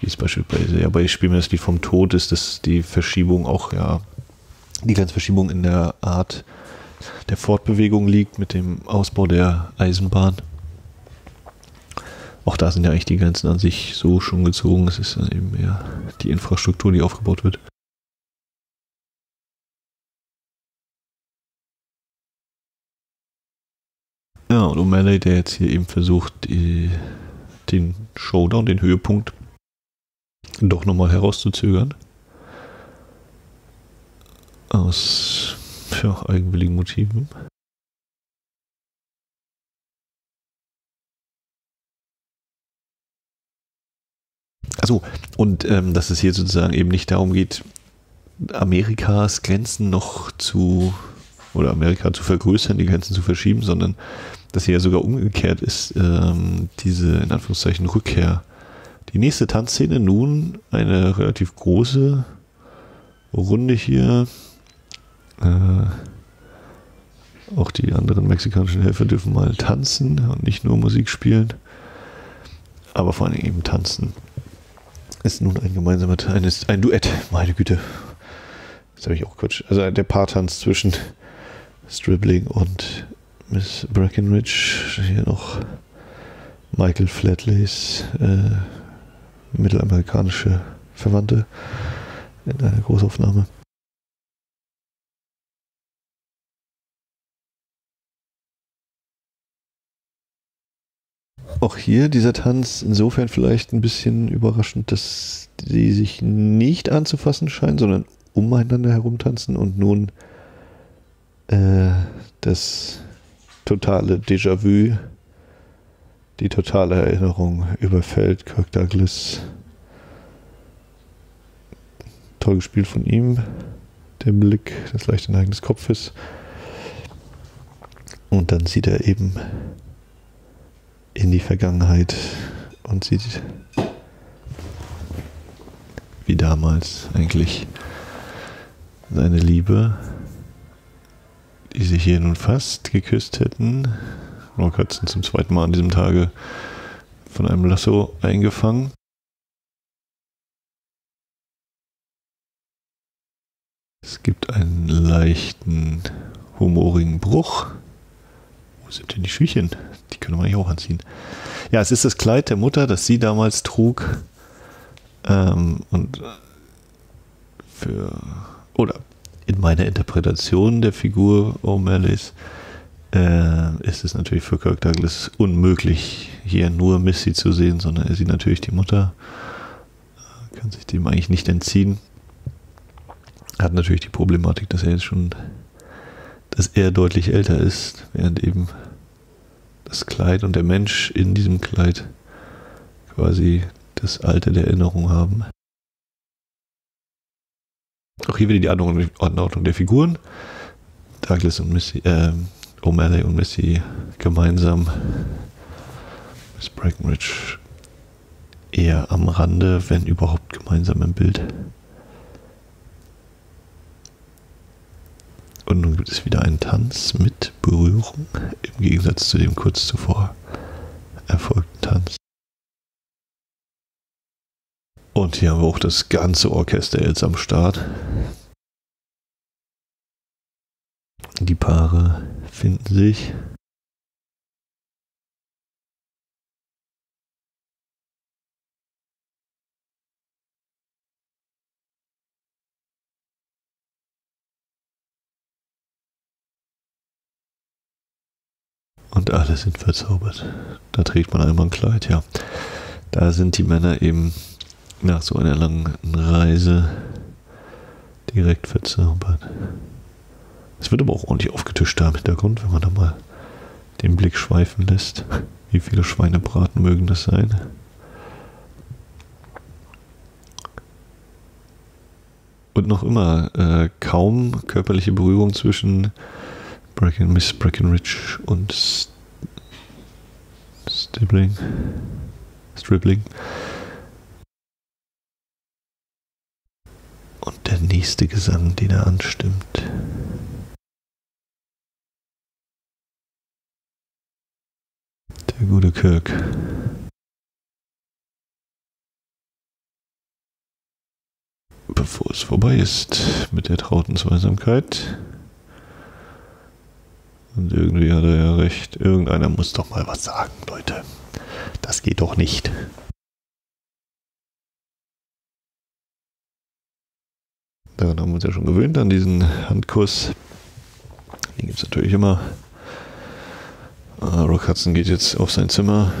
Wie es beispielsweise ja bei Spielen das Lied vom Tod ist, dass die Verschiebung auch ja die Grenzverschiebung in der Art der Fortbewegung liegt mit dem Ausbau der Eisenbahn auch da sind ja eigentlich die Grenzen an sich so schon gezogen. Es ist dann eben mehr die Infrastruktur, die aufgebaut wird. Ja, und O'Malley, der jetzt hier eben versucht, den Showdown, den Höhepunkt, doch nochmal herauszuzögern. Aus ja, eigenwilligen Motiven. Also, und ähm, dass es hier sozusagen eben nicht darum geht, Amerikas Grenzen noch zu oder Amerika zu vergrößern, die Grenzen zu verschieben, sondern dass hier ja sogar umgekehrt ist, ähm, diese in Anführungszeichen Rückkehr. Die nächste Tanzszene nun eine relativ große Runde hier. Äh, auch die anderen mexikanischen Helfer dürfen mal tanzen und nicht nur Musik spielen, aber vor allem eben tanzen ist nun ein gemeinsames, ein, ein Duett, meine Güte. Das habe ich auch Quatsch. Also der Paartanz zwischen Stribling und Miss Breckenridge. Hier noch Michael Flatleys äh, mittelamerikanische Verwandte in einer Großaufnahme. Auch hier dieser Tanz insofern vielleicht ein bisschen überraschend, dass sie sich nicht anzufassen scheinen, sondern umeinander herumtanzen und nun äh, das totale Déjà-vu, die totale Erinnerung überfällt Kirk Douglas. Toll gespielt von ihm, der Blick, das leichte Neigen des Kopfes. Und dann sieht er eben in die Vergangenheit und sieht wie damals eigentlich seine Liebe, die sich hier nun fast geküsst hätten. Rock hat zum zweiten Mal an diesem Tage von einem Lasso eingefangen. Es gibt einen leichten humorigen Bruch. Wo sind denn die Schüchen? Die können wir eigentlich auch anziehen. Ja, es ist das Kleid der Mutter, das sie damals trug. Ähm, und für, oder in meiner Interpretation der Figur O'Malley's äh, ist es natürlich für Kirk Douglas unmöglich, hier nur Missy zu sehen, sondern er sieht natürlich die Mutter, äh, kann sich dem eigentlich nicht entziehen. Hat natürlich die Problematik, dass er jetzt schon, dass er deutlich älter ist, während eben das Kleid und der Mensch in diesem Kleid quasi das Alte der Erinnerung haben. Auch hier wieder die Anordnung der Figuren. Douglas und Missy, äh, O'Malley und Missy gemeinsam. Miss Breckenridge eher am Rande, wenn überhaupt gemeinsam im Bild. Und nun gibt es wieder einen Tanz mit Berührung, im Gegensatz zu dem kurz zuvor erfolgten Tanz. Und hier haben wir auch das ganze Orchester jetzt am Start. Die Paare finden sich. Und alle sind verzaubert. Da trägt man einmal ein Kleid, ja. Da sind die Männer eben nach so einer langen Reise direkt verzaubert. Es wird aber auch ordentlich aufgetischt da im Hintergrund, wenn man da mal den Blick schweifen lässt. Wie viele Schweinebraten mögen das sein? Und noch immer äh, kaum körperliche Berührung zwischen Bracken, Miss Breckenridge und Stibling. Stribling. Und der nächste Gesang, den er anstimmt. Der gute Kirk. Bevor es vorbei ist mit der trauten Zweisamkeit. Und irgendwie hat er ja recht. Irgendeiner muss doch mal was sagen, Leute. Das geht doch nicht. Daran haben wir uns ja schon gewöhnt, an diesen Handkuss. Den gibt es natürlich immer. Uh, Rock Hudson geht jetzt auf sein Zimmer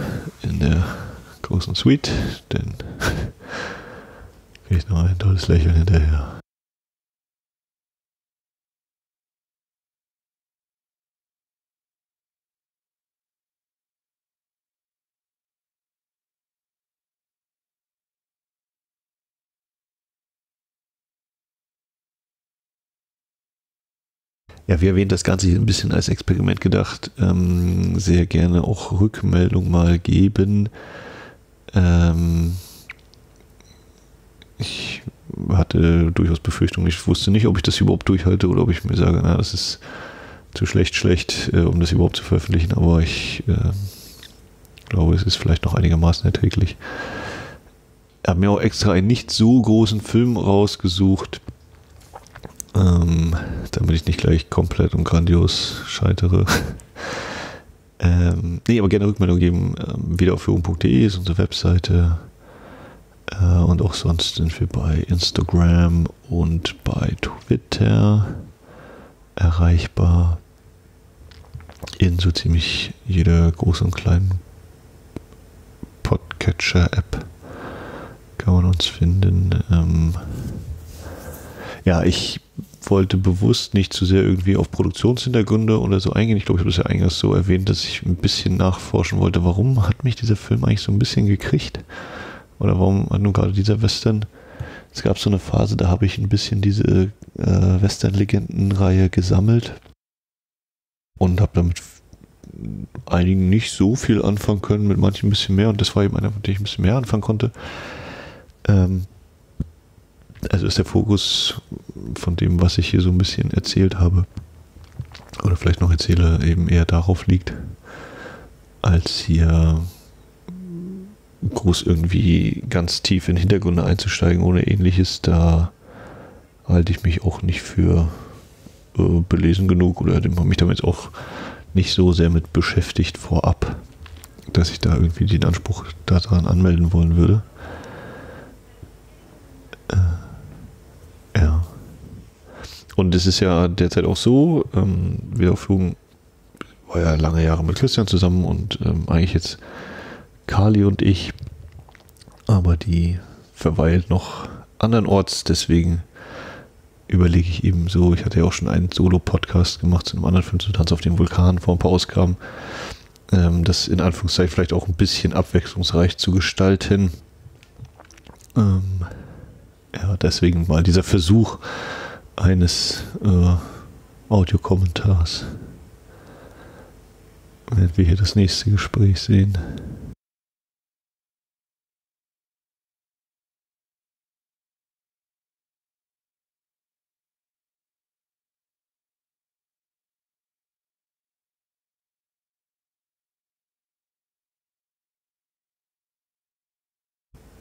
in der großen Suite, denn kriegt noch ein tolles Lächeln hinterher. Ja, wie erwähnt, das Ganze hier ein bisschen als Experiment gedacht. Ähm, sehr gerne auch Rückmeldung mal geben. Ähm, ich hatte durchaus Befürchtungen. Ich wusste nicht, ob ich das überhaupt durchhalte oder ob ich mir sage, na, das ist zu schlecht, schlecht, äh, um das überhaupt zu veröffentlichen. Aber ich äh, glaube, es ist vielleicht noch einigermaßen erträglich. Ich habe mir auch extra einen nicht so großen Film rausgesucht ähm, damit ich nicht gleich komplett und grandios scheitere. ähm, nee, aber gerne Rückmeldung geben. Ähm, wiederaufführung.de ist unsere Webseite. Äh, und auch sonst sind wir bei Instagram und bei Twitter erreichbar. In so ziemlich jeder großen und kleinen Podcatcher-App kann man uns finden. Ähm, ja, ich wollte bewusst nicht zu sehr irgendwie auf Produktionshintergründe oder so eingehen. Ich glaube, ich habe das ja eingangs so erwähnt, dass ich ein bisschen nachforschen wollte, warum hat mich dieser Film eigentlich so ein bisschen gekriegt? Oder warum hat nun gerade dieser Western? Es gab so eine Phase, da habe ich ein bisschen diese äh, Western-Legenden-Reihe gesammelt und habe damit einigen nicht so viel anfangen können, mit manchen ein bisschen mehr und das war eben einer, mit dem ich ein bisschen mehr anfangen konnte. Ähm, also ist der Fokus von dem, was ich hier so ein bisschen erzählt habe, oder vielleicht noch erzähle, eben eher darauf liegt, als hier groß irgendwie ganz tief in Hintergründe einzusteigen ohne ähnliches, da halte ich mich auch nicht für äh, belesen genug oder habe mich damit auch nicht so sehr mit beschäftigt vorab, dass ich da irgendwie den Anspruch daran anmelden wollen würde. Äh, ja. Und es ist ja derzeit auch so, ähm, Wiederaufführung war ja lange Jahre mit Christian zusammen und ähm, eigentlich jetzt Kali und ich, aber die verweilt noch andernorts, deswegen überlege ich eben so, ich hatte ja auch schon einen Solo-Podcast gemacht zu einem anderen Film, zu Tanz auf dem Vulkan vor ein paar Ausgaben, ähm, das in Anführungszeichen vielleicht auch ein bisschen abwechslungsreich zu gestalten. Ähm, ja, deswegen mal dieser Versuch eines äh, Audiokommentars. Wenn wir hier das nächste Gespräch sehen.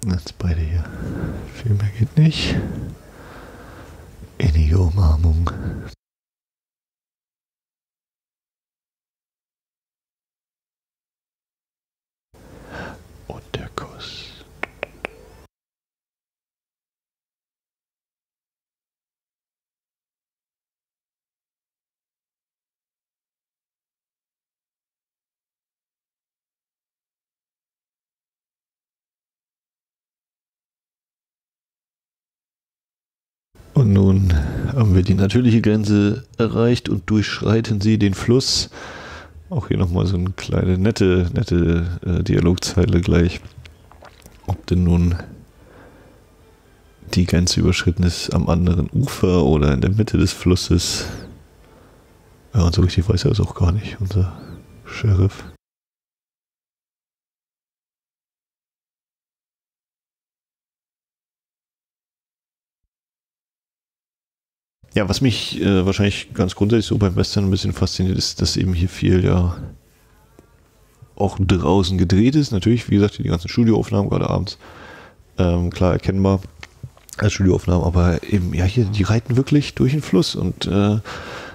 Jetzt beide hier. Viel mehr geht nicht. Innige Umarmung. Und der Kuss. Und nun haben wir die natürliche Grenze erreicht und durchschreiten sie den Fluss. Auch hier nochmal so eine kleine nette, nette äh, Dialogzeile gleich. Ob denn nun die Grenze überschritten ist am anderen Ufer oder in der Mitte des Flusses. Ja, und so richtig weiß er es auch gar nicht, unser Sheriff. Ja, was mich äh, wahrscheinlich ganz grundsätzlich so beim Western ein bisschen fasziniert, ist, dass eben hier viel ja auch draußen gedreht ist. Natürlich, wie gesagt, die ganzen Studioaufnahmen gerade abends, ähm, klar erkennbar als Studioaufnahmen, aber eben, ja, hier, die reiten wirklich durch den Fluss und äh,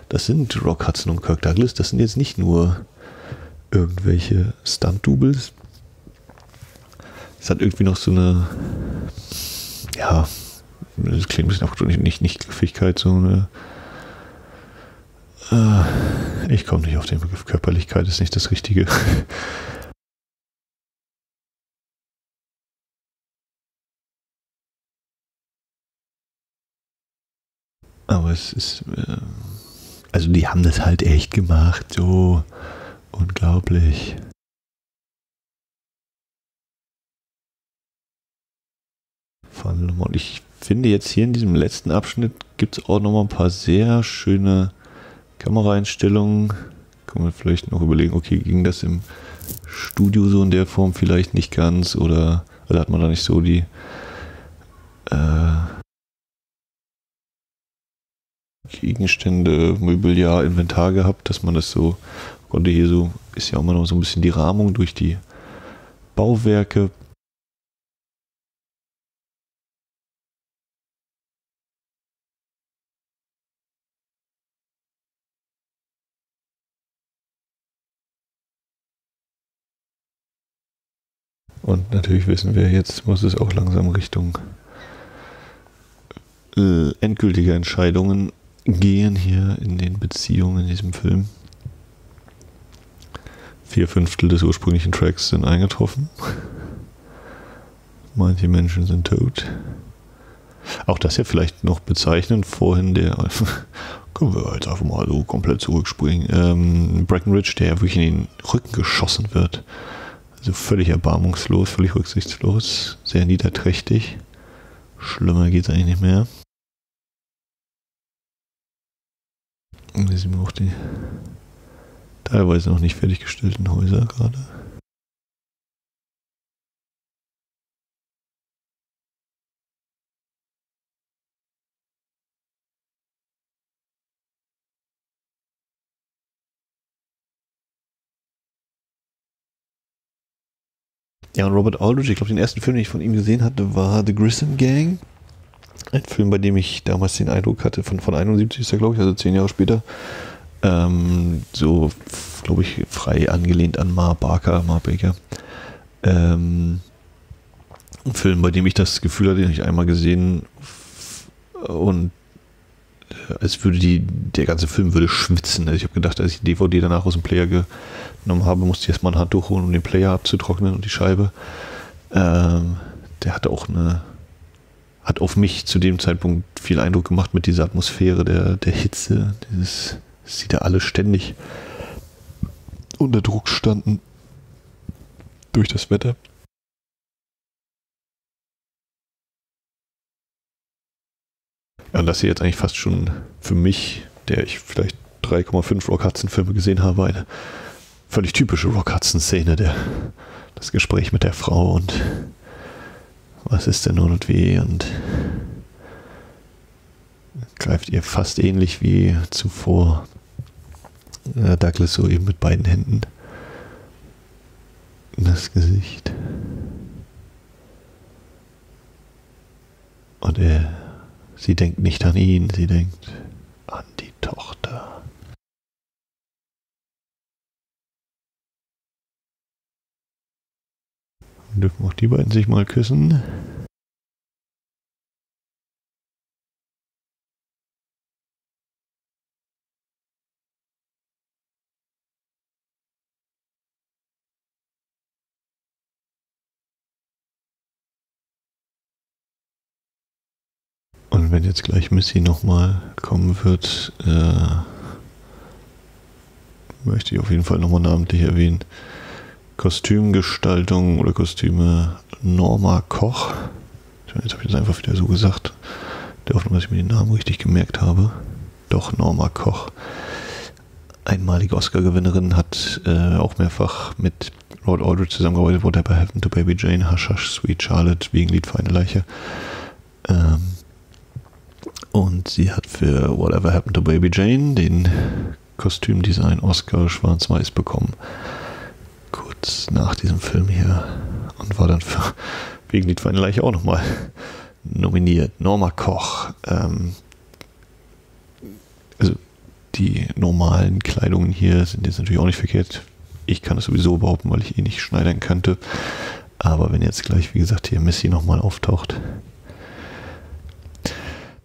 das sind Rock Hudson und Kirk Douglas, das sind jetzt nicht nur irgendwelche Stunt-Doubles. Es hat irgendwie noch so eine, ja, das klingt ein bisschen abgedrückt, nicht, nicht Griffigkeit, so eine. Äh, ich komme nicht auf den Begriff Körperlichkeit, ist nicht das Richtige. Aber es ist. Äh, also, die haben das halt echt gemacht, so unglaublich. Und ich finde jetzt hier in diesem letzten Abschnitt gibt es auch nochmal ein paar sehr schöne Kameraeinstellungen. Kann man vielleicht noch überlegen, okay, ging das im Studio so in der Form vielleicht nicht ganz oder, oder hat man da nicht so die äh, Gegenstände, Mobiliar, Inventar gehabt, dass man das so konnte hier so, ist ja auch immer noch so ein bisschen die Rahmung durch die Bauwerke Und natürlich wissen wir, jetzt muss es auch langsam Richtung äh, endgültige Entscheidungen gehen hier in den Beziehungen in diesem Film. Vier Fünftel des ursprünglichen Tracks sind eingetroffen. Manche Menschen sind tot. Auch das ja vielleicht noch bezeichnend. Vorhin der, können wir jetzt einfach mal so komplett zurückspringen. Ähm, Breckenridge, der wirklich in den Rücken geschossen wird. Völlig erbarmungslos, völlig rücksichtslos, sehr niederträchtig. Schlimmer geht es eigentlich nicht mehr. Und hier sehen auch die teilweise noch nicht fertiggestellten Häuser gerade. Ja, und Robert Aldridge, ich glaube, den ersten Film, den ich von ihm gesehen hatte, war The Grissom Gang. Ein Film, bei dem ich damals den Eindruck hatte, von, von 71 ist er, glaube ich, also zehn Jahre später, ähm, so, glaube ich, frei angelehnt an Mar Barker, Mar Baker. Ähm, ein Film, bei dem ich das Gefühl hatte, den ich einmal gesehen und als würde die, der ganze Film würde schwitzen. Also ich habe gedacht, als ich die DVD danach aus dem Player genommen habe, musste ich erstmal ein Handtuch holen, um den Player abzutrocknen und die Scheibe. Ähm, der hatte auch eine, hat auf mich zu dem Zeitpunkt viel Eindruck gemacht mit dieser Atmosphäre der, der Hitze, dieses, sie da alle ständig unter Druck standen durch das Wetter. Und das hier jetzt eigentlich fast schon für mich, der ich vielleicht 3,5 Rock Hudson-Filme gesehen habe, eine völlig typische Rock Hudson-Szene, der das Gespräch mit der Frau und was ist denn nun und wie und greift ihr fast ähnlich wie zuvor äh, Douglas so eben mit beiden Händen das Gesicht. Und er, sie denkt nicht an ihn, sie denkt an die Tochter. Dürfen auch die beiden sich mal küssen? Wenn jetzt gleich Missy nochmal kommen wird, äh, möchte ich auf jeden Fall nochmal namentlich erwähnen. Kostümgestaltung oder Kostüme Norma Koch. Jetzt habe ich das einfach wieder so gesagt. Der Hoffnung, dass ich mir den Namen richtig gemerkt habe. Doch, Norma Koch. Einmalige Oscar-Gewinnerin, hat äh, auch mehrfach mit Lord Aldrich zusammengearbeitet, Whatever Happened to Baby Jane, Hush Hush, Sweet Charlotte, wegen Lied für eine Leiche. Ähm, und sie hat für Whatever Happened to Baby Jane den Kostümdesign Oscar schwarz-weiß bekommen. Kurz nach diesem Film hier. Und war dann für wegen Lied für eine Leiche auch nochmal nominiert. Norma Koch. Ähm, also die normalen Kleidungen hier sind jetzt natürlich auch nicht verkehrt. Ich kann es sowieso behaupten, weil ich eh nicht schneidern könnte. Aber wenn jetzt gleich, wie gesagt, hier Missy nochmal auftaucht,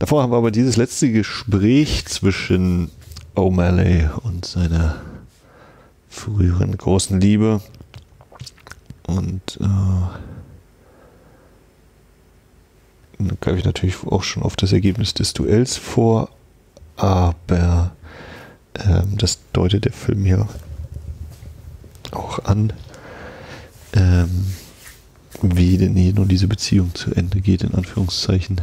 Davor haben wir aber dieses letzte Gespräch zwischen O'Malley und seiner früheren großen Liebe. Und äh, dann greife ich natürlich auch schon auf das Ergebnis des Duells vor, aber ähm, das deutet der Film ja auch an, ähm, wie denn hier nun diese Beziehung zu Ende geht, in Anführungszeichen.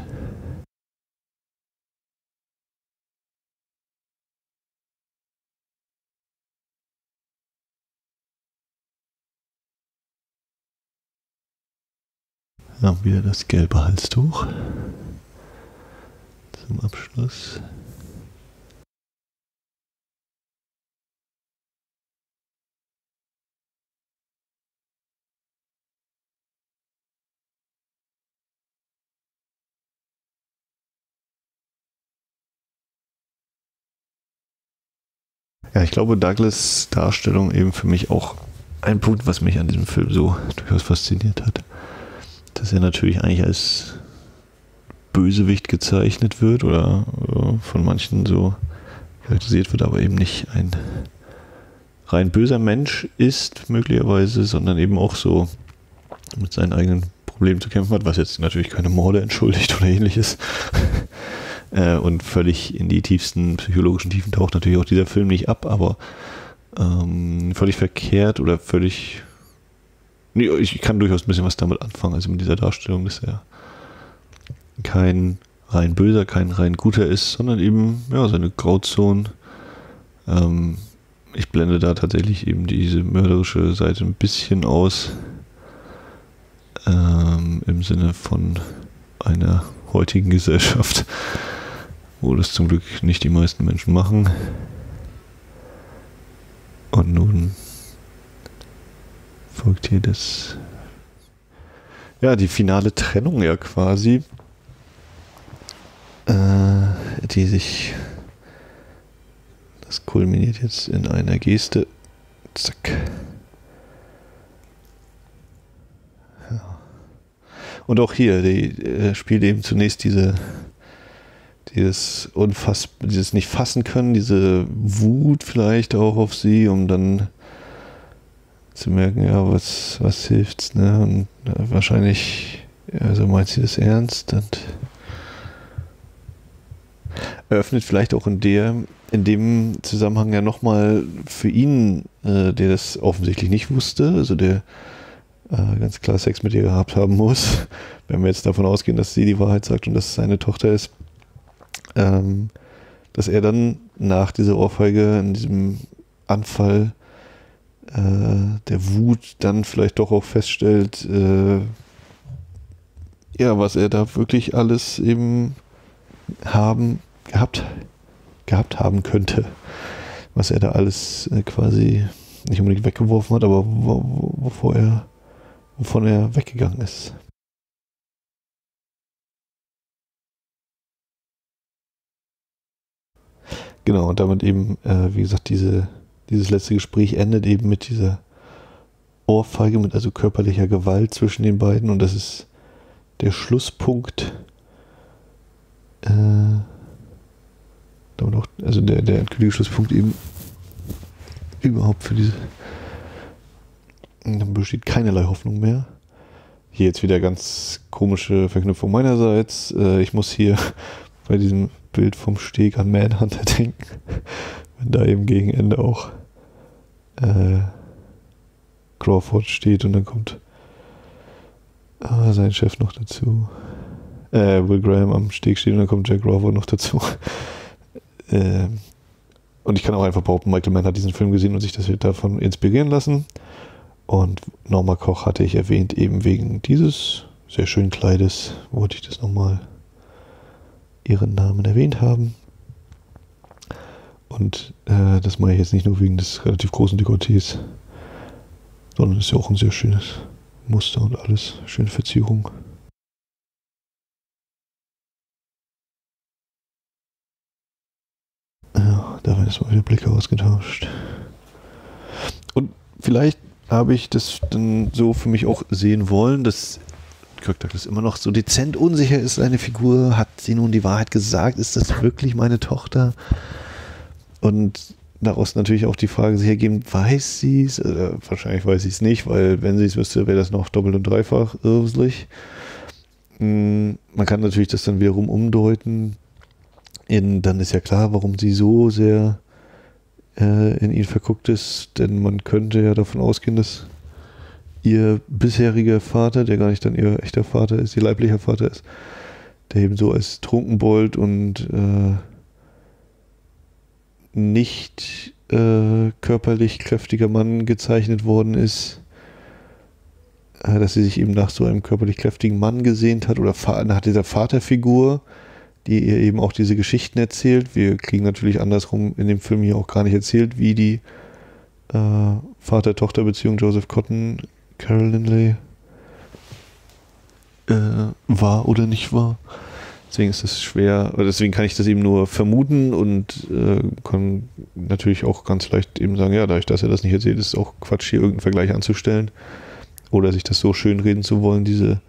Ja, wieder das gelbe Halstuch zum Abschluss. Ja, ich glaube, Douglas Darstellung eben für mich auch ein Punkt, was mich an diesem Film so durchaus fasziniert hat dass er natürlich eigentlich als Bösewicht gezeichnet wird oder äh, von manchen so charakterisiert wird, aber eben nicht ein rein böser Mensch ist, möglicherweise, sondern eben auch so mit seinen eigenen Problemen zu kämpfen hat, was jetzt natürlich keine Morde entschuldigt oder ähnliches. äh, und völlig in die tiefsten psychologischen Tiefen taucht natürlich auch dieser Film nicht ab, aber ähm, völlig verkehrt oder völlig Nee, ich kann durchaus ein bisschen was damit anfangen, also mit dieser Darstellung, dass er kein rein böser, kein rein guter ist, sondern eben ja seine Grauzone. Ähm, ich blende da tatsächlich eben diese mörderische Seite ein bisschen aus. Ähm, Im Sinne von einer heutigen Gesellschaft, wo das zum Glück nicht die meisten Menschen machen. Und nun folgt hier das, ja, die finale Trennung ja quasi, äh, die sich, das kulminiert jetzt in einer Geste, zack. Ja. Und auch hier, die äh, spielt eben zunächst diese dieses unfass, dieses nicht fassen können, diese Wut vielleicht auch auf sie, um dann zu merken, ja, was, was hilft's, ne? Und äh, wahrscheinlich, also meint sie das ernst und eröffnet vielleicht auch in der, in dem Zusammenhang ja nochmal für ihn, äh, der das offensichtlich nicht wusste, also der äh, ganz klar Sex mit ihr gehabt haben muss, wenn wir jetzt davon ausgehen, dass sie die Wahrheit sagt und dass es seine Tochter ist, ähm, dass er dann nach dieser Ohrfeige in diesem Anfall äh, der Wut dann vielleicht doch auch feststellt, äh, ja, was er da wirklich alles eben haben, gehabt, gehabt haben könnte. Was er da alles äh, quasi nicht unbedingt weggeworfen hat, aber wovor er, wovon er weggegangen ist. Genau, und damit eben, äh, wie gesagt, diese, dieses letzte Gespräch endet eben mit dieser Ohrfeige, mit also körperlicher Gewalt zwischen den beiden und das ist der Schlusspunkt. Äh, also der, der endgültige Schlusspunkt eben überhaupt für diese. Dann besteht keinerlei Hoffnung mehr. Hier jetzt wieder ganz komische Verknüpfung meinerseits. Äh, ich muss hier bei diesem Bild vom Steg an Manhunter denken. Wenn da eben gegen Ende auch äh, Crawford steht und dann kommt ah, sein Chef noch dazu. Äh, Will Graham am Steg steht und dann kommt Jack Crawford noch dazu. äh, und ich kann auch einfach behaupten, Michael Mann hat diesen Film gesehen und sich das davon inspirieren lassen. Und Norma Koch hatte ich erwähnt, eben wegen dieses sehr schönen Kleides, wollte ich das nochmal ihren Namen erwähnt haben. Und äh, das mache ich jetzt nicht nur wegen des relativ großen Dekolletés, sondern ist ja auch ein sehr schönes Muster und alles. Schöne Verzierung. Ja, da werden jetzt mal wieder Blicke ausgetauscht. Und vielleicht habe ich das dann so für mich auch sehen wollen, dass Kirk Douglas immer noch so dezent unsicher ist, seine Figur. Hat sie nun die Wahrheit gesagt? Ist das wirklich meine Tochter? Und daraus natürlich auch die Frage sich ergeben, weiß sie es? Äh, wahrscheinlich weiß sie es nicht, weil wenn sie es wüsste, wäre das noch doppelt und dreifach irrselig. Mm, man kann natürlich das dann wiederum umdeuten. In, dann ist ja klar, warum sie so sehr äh, in ihn verguckt ist, denn man könnte ja davon ausgehen, dass ihr bisheriger Vater, der gar nicht dann ihr echter Vater ist, ihr leiblicher Vater ist, der eben so als Trunkenbold und äh, nicht äh, körperlich kräftiger Mann gezeichnet worden ist, äh, dass sie sich eben nach so einem körperlich kräftigen Mann gesehnt hat oder nach dieser Vaterfigur, die ihr eben auch diese Geschichten erzählt. Wir kriegen natürlich andersrum in dem Film hier auch gar nicht erzählt, wie die äh, Vater-Tochter-Beziehung Joseph Cotton, Carol Lindley äh, war oder nicht war. Deswegen ist es schwer, oder deswegen kann ich das eben nur vermuten und äh, kann natürlich auch ganz leicht eben sagen, ja, dadurch, dass er das nicht erzählt, ist es auch Quatsch, hier irgendeinen Vergleich anzustellen oder sich das so schön reden zu wollen, diese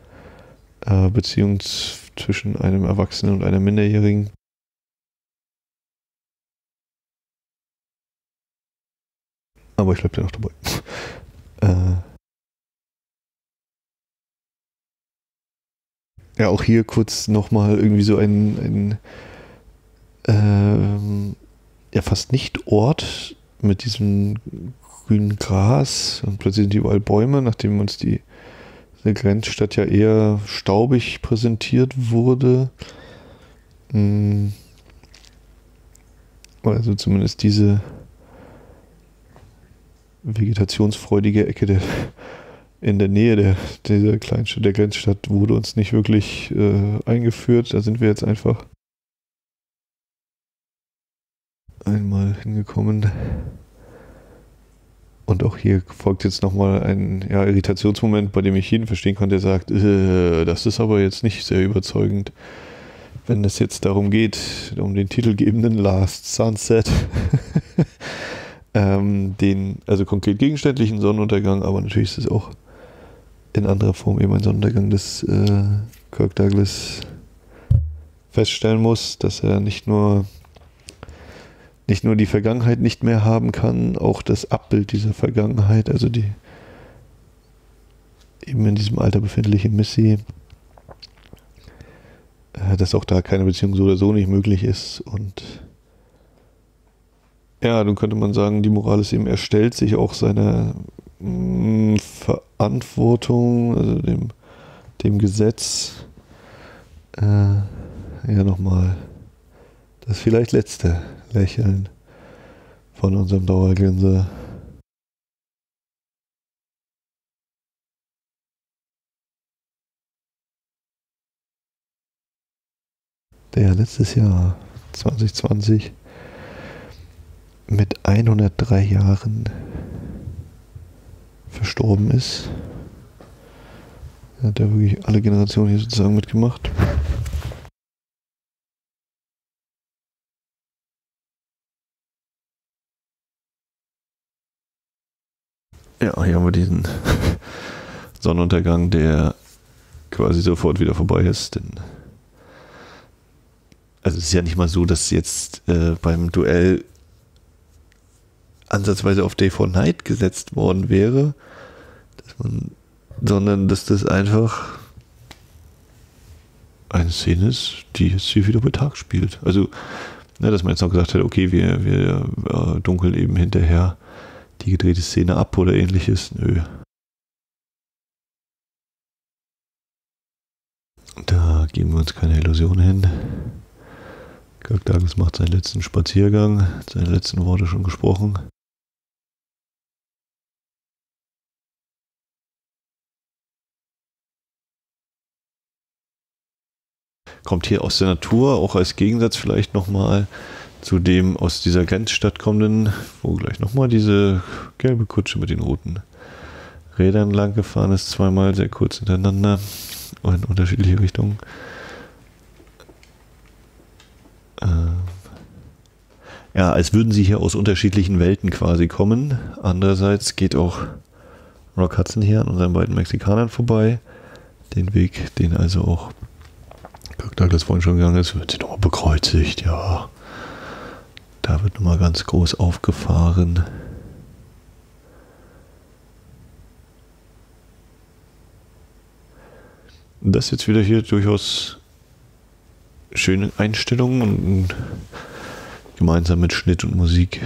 äh, Beziehung zwischen einem Erwachsenen und einer Minderjährigen. Aber ich bleibe ja noch dabei. äh, ja auch hier kurz nochmal irgendwie so ein, ein ähm, ja fast nicht Ort mit diesem grünen Gras und plötzlich sind überall Bäume, nachdem uns die, die Grenzstadt ja eher staubig präsentiert wurde. Hm. Also zumindest diese vegetationsfreudige Ecke der in der Nähe der, dieser Kleinstadt, der Grenzstadt, wurde uns nicht wirklich äh, eingeführt. Da sind wir jetzt einfach einmal hingekommen. Und auch hier folgt jetzt nochmal ein ja, Irritationsmoment, bei dem ich jeden verstehen konnte, der sagt, äh, das ist aber jetzt nicht sehr überzeugend, wenn es jetzt darum geht, um den titelgebenden Last Sunset. ähm, den, also konkret gegenständlichen Sonnenuntergang, aber natürlich ist es auch in anderer Form eben ein Sondergang des äh, Kirk Douglas feststellen muss, dass er nicht nur nicht nur die Vergangenheit nicht mehr haben kann, auch das Abbild dieser Vergangenheit, also die eben in diesem Alter befindliche Missy, äh, dass auch da keine Beziehung so oder so nicht möglich ist und ja, dann könnte man sagen, die Moral ist eben, er stellt sich auch seiner mh, mm, Verantwortung, also dem, dem Gesetz, äh, ja nochmal Das vielleicht letzte Lächeln von unserem Dauergänse. Der letztes Jahr, 2020, mit 103 Jahren verstorben ist. Er hat ja wirklich alle Generationen hier sozusagen mitgemacht. Ja, hier haben wir diesen Sonnenuntergang, der quasi sofort wieder vorbei ist. Denn also es ist ja nicht mal so, dass jetzt äh, beim Duell ansatzweise auf Day for Night gesetzt worden wäre, dass man, sondern dass das einfach eine Szene ist, die jetzt hier wieder bei Tag spielt. Also, ne, dass man jetzt noch gesagt hat, okay, wir, wir äh, dunkeln eben hinterher die gedrehte Szene ab oder ähnliches. Nö. Da geben wir uns keine Illusion hin. Kirk Douglas macht seinen letzten Spaziergang, seine letzten Worte schon gesprochen. Kommt hier aus der Natur, auch als Gegensatz vielleicht nochmal zu dem aus dieser Grenzstadt kommenden, wo gleich nochmal diese gelbe Kutsche mit den roten Rädern lang gefahren ist, zweimal sehr kurz hintereinander und in unterschiedliche Richtungen. Ähm ja, als würden sie hier aus unterschiedlichen Welten quasi kommen. Andererseits geht auch Rock Hudson hier an unseren beiden Mexikanern vorbei. Den Weg, den also auch Kirk Douglas vorhin schon gegangen ist, wird sie nochmal bekreuzigt, ja. Da wird nochmal ganz groß aufgefahren. Das jetzt wieder hier durchaus schöne Einstellungen und gemeinsam mit Schnitt und Musik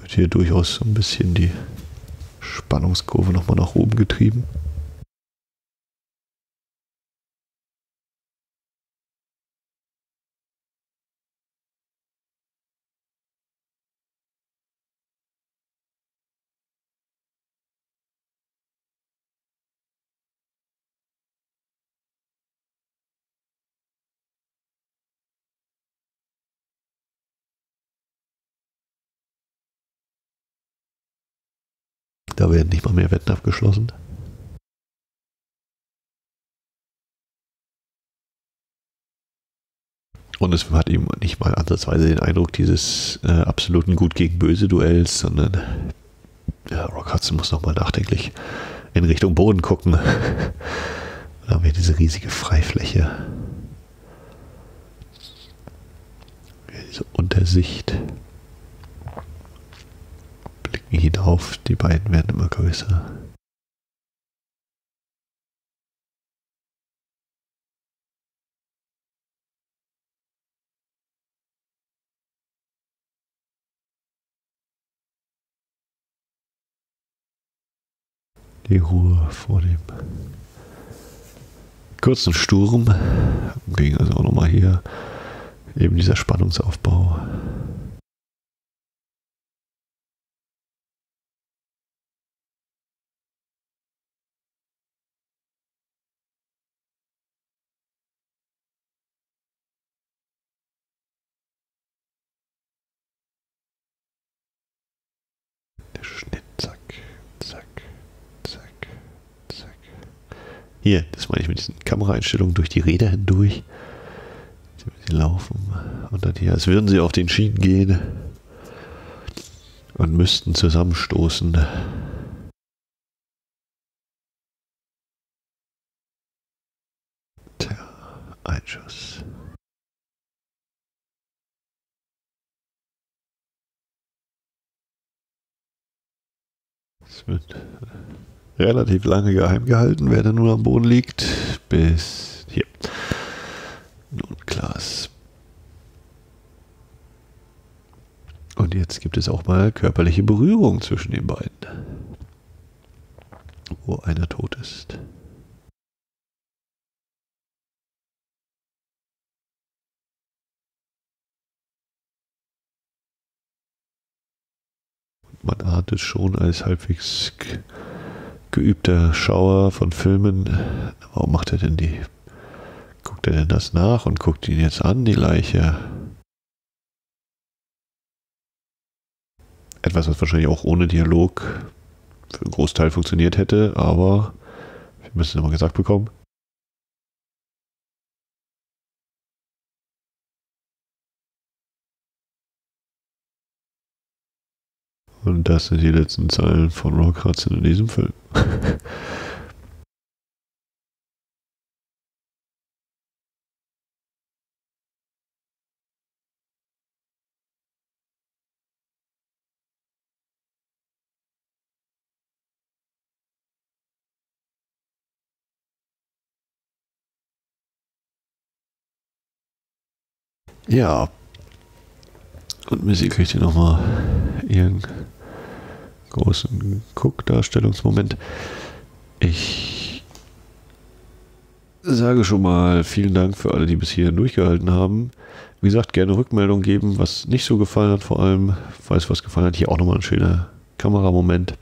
wird hier durchaus so ein bisschen die Spannungskurve nochmal nach oben getrieben. Da werden nicht mal mehr Wetten abgeschlossen. Und es hat eben nicht mal ansatzweise den Eindruck dieses äh, absoluten Gut gegen Böse Duells, sondern ja, Rock Hudson muss nochmal nachdenklich in Richtung Boden gucken. da haben wir diese riesige Freifläche. Diese Untersicht hinauf, die beiden werden immer größer. Die Ruhe vor dem kurzen Sturm ging also auch nochmal hier eben dieser Spannungsaufbau. Hier, das meine ich mit diesen Kameraeinstellungen durch die Räder hindurch. Sie laufen und dann hier, als würden sie auf den Schienen gehen und müssten zusammenstoßen. Tja, ein Schuss. Es wird relativ lange geheim gehalten, wer da nun am Boden liegt. Bis hier. Nun, Klaas. Und jetzt gibt es auch mal körperliche Berührung zwischen den beiden. Wo einer tot ist. man ahnt es schon als halbwegs geübter Schauer von Filmen. Warum macht er denn die? Guckt er denn das nach und guckt ihn jetzt an, die Leiche? Etwas, was wahrscheinlich auch ohne Dialog für einen Großteil funktioniert hätte, aber wir müssen immer gesagt bekommen. Und das sind die letzten Zeilen von Rock Hudson in diesem Film. Ja. Und Missy kriegt hier nochmal ihren großen Guckdarstellungsmoment. Ich sage schon mal vielen Dank für alle, die bis hierhin durchgehalten haben. Wie gesagt, gerne Rückmeldung geben, was nicht so gefallen hat, vor allem, falls was gefallen hat. Hier auch nochmal ein schöner Kameramoment.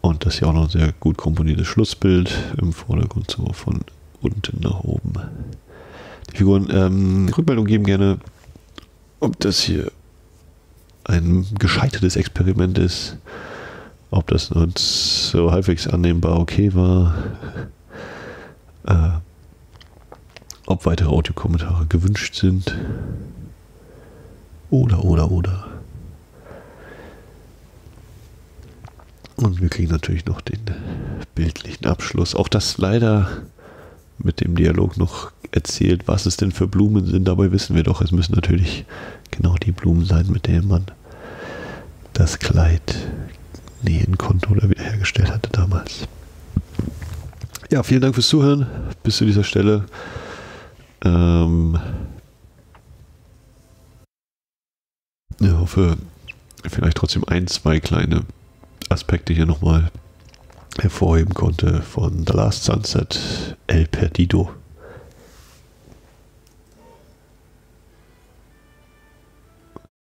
Und das hier auch noch ein sehr gut komponiertes Schlussbild im Vordergrund, so von unten nach oben. Die Figuren ähm, Rückmeldung geben gerne, ob das hier ein gescheitertes Experiment ist, ob das uns so halbwegs annehmbar okay war, äh, ob weitere Audiokommentare gewünscht sind. Oder, oder, oder. Und wir kriegen natürlich noch den bildlichen Abschluss. Auch das leider mit dem Dialog noch erzählt, was es denn für Blumen sind. Dabei wissen wir doch, es müssen natürlich genau die Blumen sein, mit denen man das Kleid nähen konnte oder wiederhergestellt hatte damals. Ja, vielen Dank fürs Zuhören bis zu dieser Stelle. Ähm ich hoffe, vielleicht trotzdem ein, zwei kleine Aspekte hier nochmal hervorheben konnte von The Last Sunset, El Perdido.